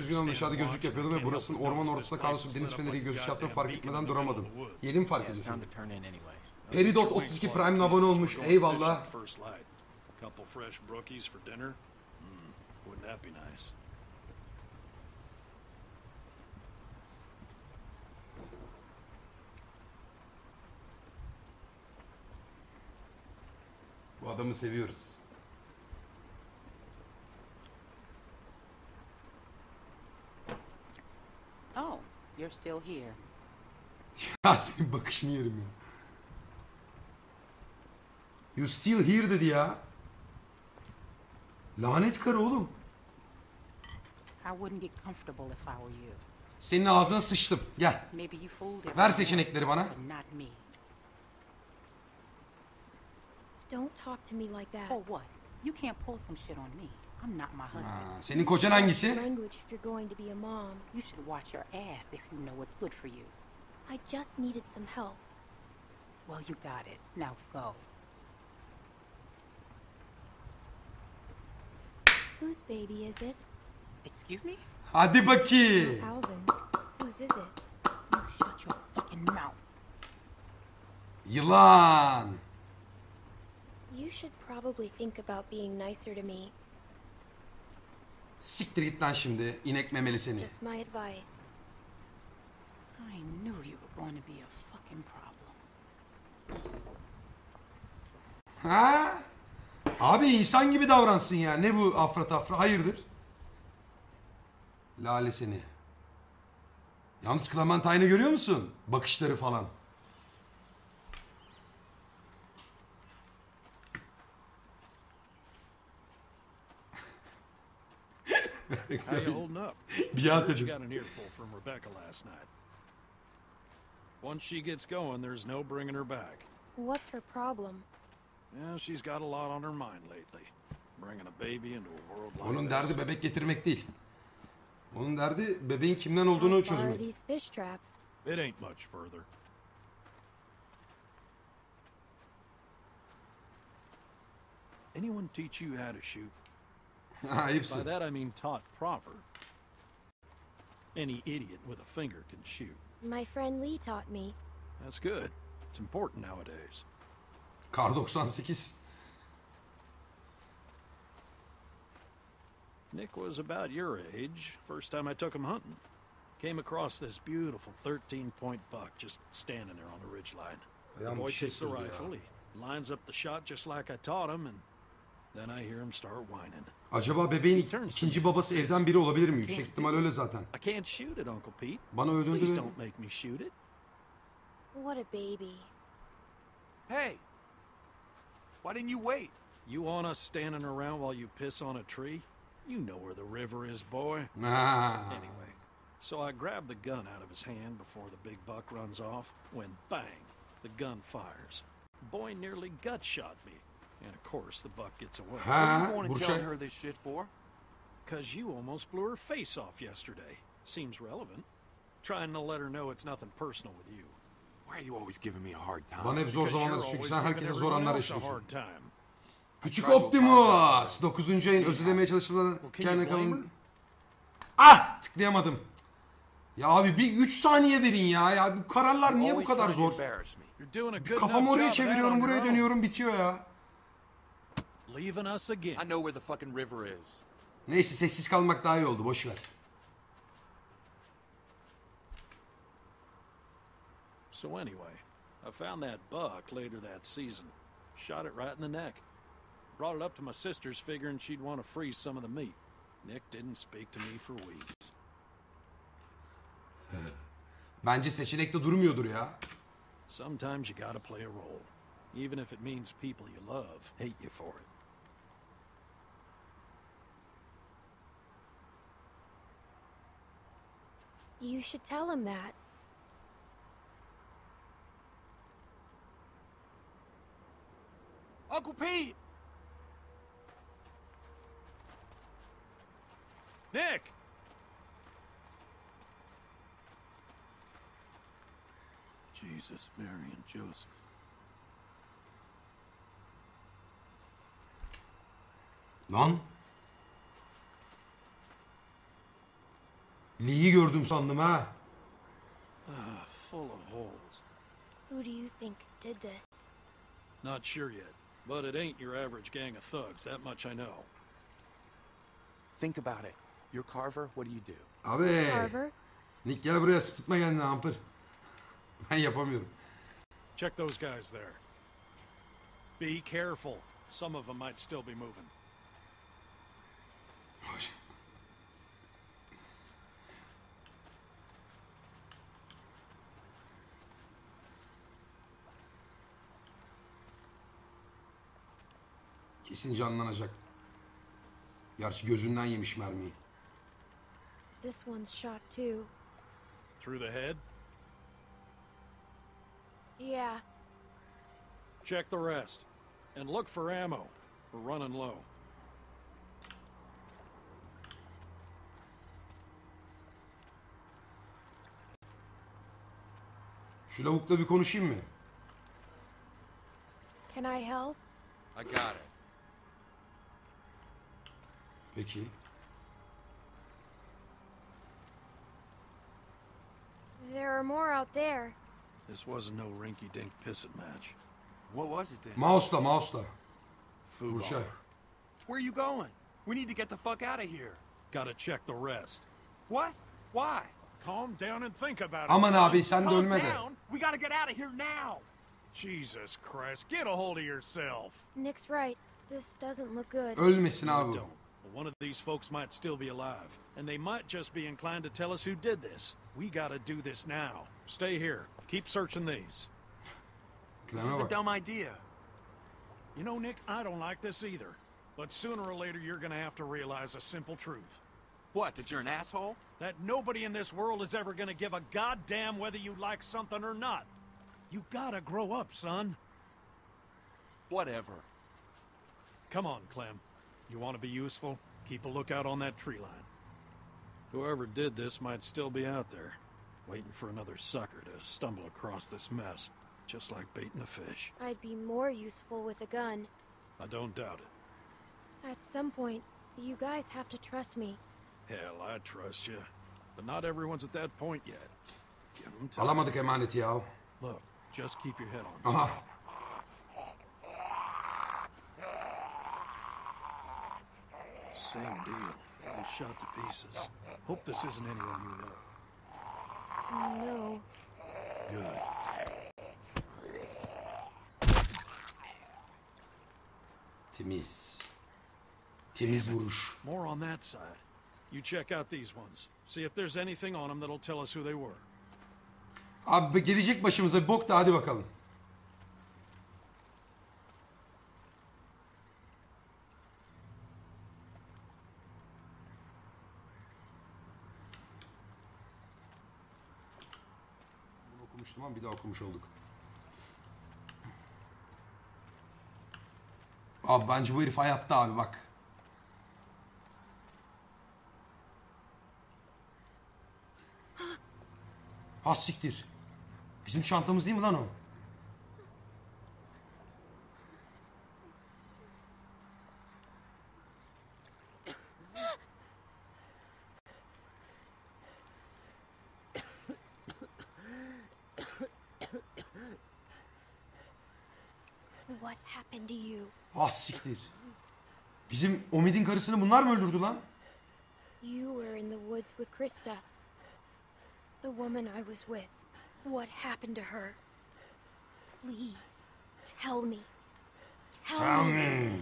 Üzgün ama dışarıda gözlük yapıyordum ve burasının orman ortasında kalmış deniz feneri gözü çarptım fark etmeden duramadım. Yeni mi fark Yeah, it's ediyorsun? time to turn in anyways. Peridot 32 Prime'le abone olmuş. Eyvallah. First light. Couple fresh brookies for dinner. Hmm, wouldn't that be nice? Bu adamı seviyoruz. Oh, you're still here. [laughs] Ya senin bakışını yerim ya. You still here dedi ya. Lanet karı oğlum. I wouldn't get comfortable if I were you. Senin ağzına sıçtım. Gel. Maybe you fooled Ver seçenekleri bana. Not me. Don't talk to me like that. For what? You can't pull some shit on me. I'm not my husband. Ha, senin kocan hangisi? Language if you're going to be a mom. You should watch your ass if you know what's good for you. I just needed some help. Well, you got it. Now go. Whose baby is it? Excuse me? Hadi bakayım. Alvin. Whose is it? You shut your fucking mouth. Yılan. You should probably think about being nicer to me. Siktir git lan şimdi. İnek memeli seni. Just my advice. I knew you were going to be a fucking problem. Ha? Abi insan gibi davransın ya. Ne bu afra tafra? Hayırdır? Lale seni. Yalnız Clementine'ı görüyor musun? Bakışları falan. [laughs] How you holding up? [laughs] Biat Heard you got an earful from Rebecca last night. Once she gets going, there's no bringing her back. What's her problem? Yeah, she's got a lot on her mind lately. Bringing a baby into a world like Onun derdi bebek getirmek değil. Onun derdi bebeğin kimden olduğunu How far are çözmek. these fish traps? It ain't much further. Anyone teach you how to shoot? Ha, hepsi. By that I mean taught proper. Any idiot with a finger can shoot. My friend Lee taught me. That's good. It's important nowadays. Kar 98. Nick was about your age. First time I took him hunting. Came across this beautiful 13 point buck just standing there on the ridge line. The boy bir takes the rifle, he lines up the shot just like I taught him, and then I hear him start whining. Acaba bebeğin ik- ikinci babası evden biri olabilir mi? Yüksek ihtimal öyle zaten. Bana öldürdü Please ve- don't make me shoot it. What a baby. Hey! Why didn't you wait? You want us standing around while you piss on a tree? You know where the river is, boy. Ha. Anyway, so I grabbed the gun out of his hand before the big buck runs off, when bang, the gun fires. Boy nearly gut shot me. And of course, the buck gets away. what are you telling her this shit for? Because you almost blew her face off yesterday. Seems relevant. Trying to let her know it's nothing personal with you. Why are you always giving me a hard time? Bana hep zor Because zamanlar always sen giving herkese zor anlar yaşıyorsun. hard time. Küçük Optimus. 9. ayın özür dilemeye you kendine kalın. Ah! Tıklayamadım. Ya abi bir 3 saniye verin ya. Ya bu kararlar niye bu kadar zor? Kafamı oraya çeviriyorum, buraya dönüyorum, bitiyor ya. Leaving us again. I know where the fucking river is. Neyse sessiz kalmak daha iyi oldu. Boş ver. So anyway, I found that buck later that season. Shot it right in the neck. Brought it up to my sister's figuring she'd want to freeze some of the meat. Nick didn't speak to me for weeks. [sighs] Bence seçenekte durmuyordur ya. Sometimes you gotta play a role. Even if it means people you love hate you for it. You should tell him that. Uncle Pete! Nick! Jesus, Mary, and Joseph. Lan. Lee'yi gördüm sandım ha. Full of holes. Who do you think did this? Not sure yet, but it ain't your average gang of thugs, that much I know. Think about it. You're Carver, what do you do? Abi. Carver? Nick gel buraya sıpıtma kendini Ampır. [laughs] Ben yapamıyorum. Check those guys there. Be careful. Some of them might still be moving. Kesin canlanacak. Gerçi gözünden yemiş mermiyi. This one's shot too. Through the head? Yeah. Check the rest. And look for ammo. We're running low. Şu lavukla bir konuşayım mı? Can I help? I got it. Peki. There are more out there. This wasn't no rinky-dink pissing match. What was it then? Mouse'la mouse'la. Football. Burçay. Where are you going? We need to get the fuck out of here. Gotta check the rest. What? Why? Calm down and think about it. Aman son. abi sen de Calm ölme down. We gotta get out of here now. Jesus Christ, get a hold of yourself. Nick's right. This doesn't look good. Ölmesin abi. it don't. But one of these folks might still be alive, and they might just be inclined to tell us who did this. We gotta do this now. Stay here. Keep searching these. This is a dumb idea. You know, Nick, I don't like this either. But sooner or later, you're gonna have to realize a simple truth. What, that you're an asshole? That nobody in this world is ever gonna give a goddamn whether you like something or not. You gotta grow up, son. Whatever. Come on, Clem. You want to be useful? Keep a lookout on that tree line. Whoever did this might still be out there, waiting for another sucker to stumble across this mess, just like baiting a fish. I'd be more useful with a gun. I don't doubt it. At some point, you guys have to trust me. Hell, I trust you. But not everyone's at that point yet. Give 'em time. Alamadık emaneti ya. Look, just keep your head on. Aha. Same deal. All shot to pieces. Hope this isn't anyone you know. No. Good. Temiz. Temiz vuruş. More on that side. You check out these ones. See if there's anything on them that'll tell us who they were. Abi gelecek başımıza bir bok da hadi bakalım. Ama bir daha okumuş olduk. Abi bence bu herif hayatta abi bak. Ha siktir. Bizim çantamız değil mi lan o? What happened to you? Ah siktir. Bizim Omid'in karısını bunlar mı öldürdü lan? You were in the woods with Krista. The woman I was with. What happened to her? Please, tell me. Tell, Tell me. me.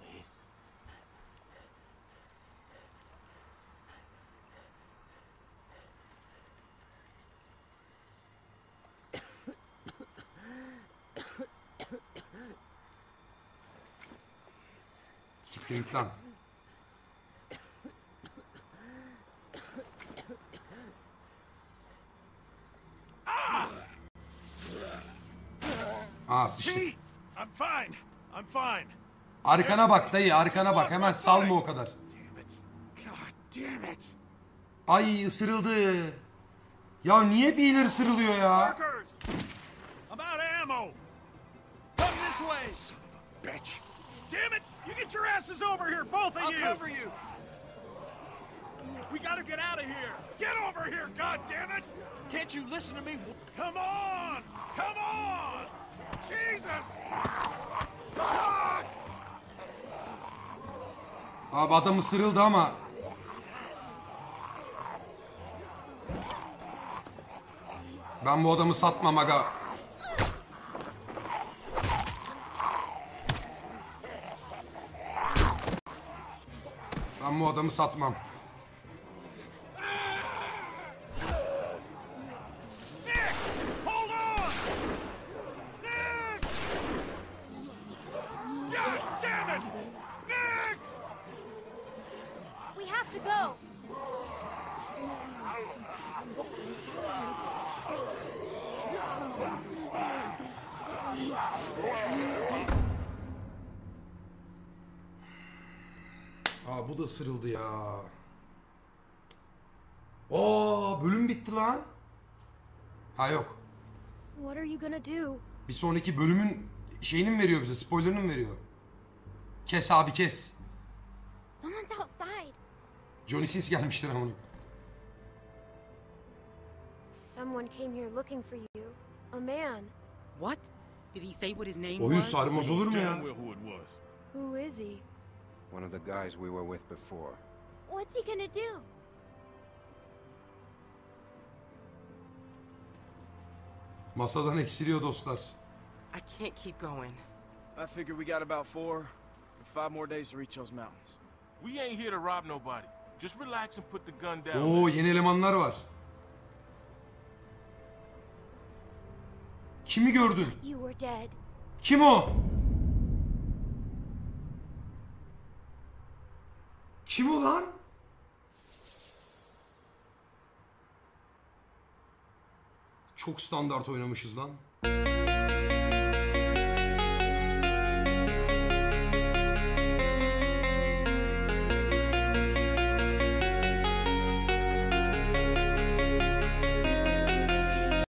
Please. Lan. Aa fine. Arkana bak dayı arkana bak hemen salma o kadar. Ay ısırıldı. Ya niye bir ileri ısırılıyor ya? Ammo. Come this way. Bitch. Damn it! You get your asses over here, both of I'll you. cover you. We gotta get out of here. Get over here, God damn it! Can't you listen to me? Come on! Come on! Jesus! God! Abi adam ısırıldı ama. Ben bu adamı satmam aga. Ben bu adamı satmam. Nick! Hold on! Nick! God damn it! Nick! We have to go. Aa bu da ısırıldı ya. Aa bölüm bitti lan. Ha yok. What are you gonna do? Bir sonraki bölümün şeyini mi veriyor bize? Spoilerını mı veriyor? Kes abi kes. Someone's outside. Johnny Sins gelmiştir amına. Someone came here looking for you. A man. What? Did he say what his name Oyun was? sarmaz olur mu ya? Who is he? One of the guys we were with before. What's he gonna do? Masadan eksiliyor dostlar. I can't keep going. I figure we got about four, five more days to reach those mountains. We ain't here to rob nobody. Just relax and put the gun down. Oo yeni elemanlar var. Kimi gördün? You were dead. Kim o? Kim o lan? Çok standart oynamışız lan.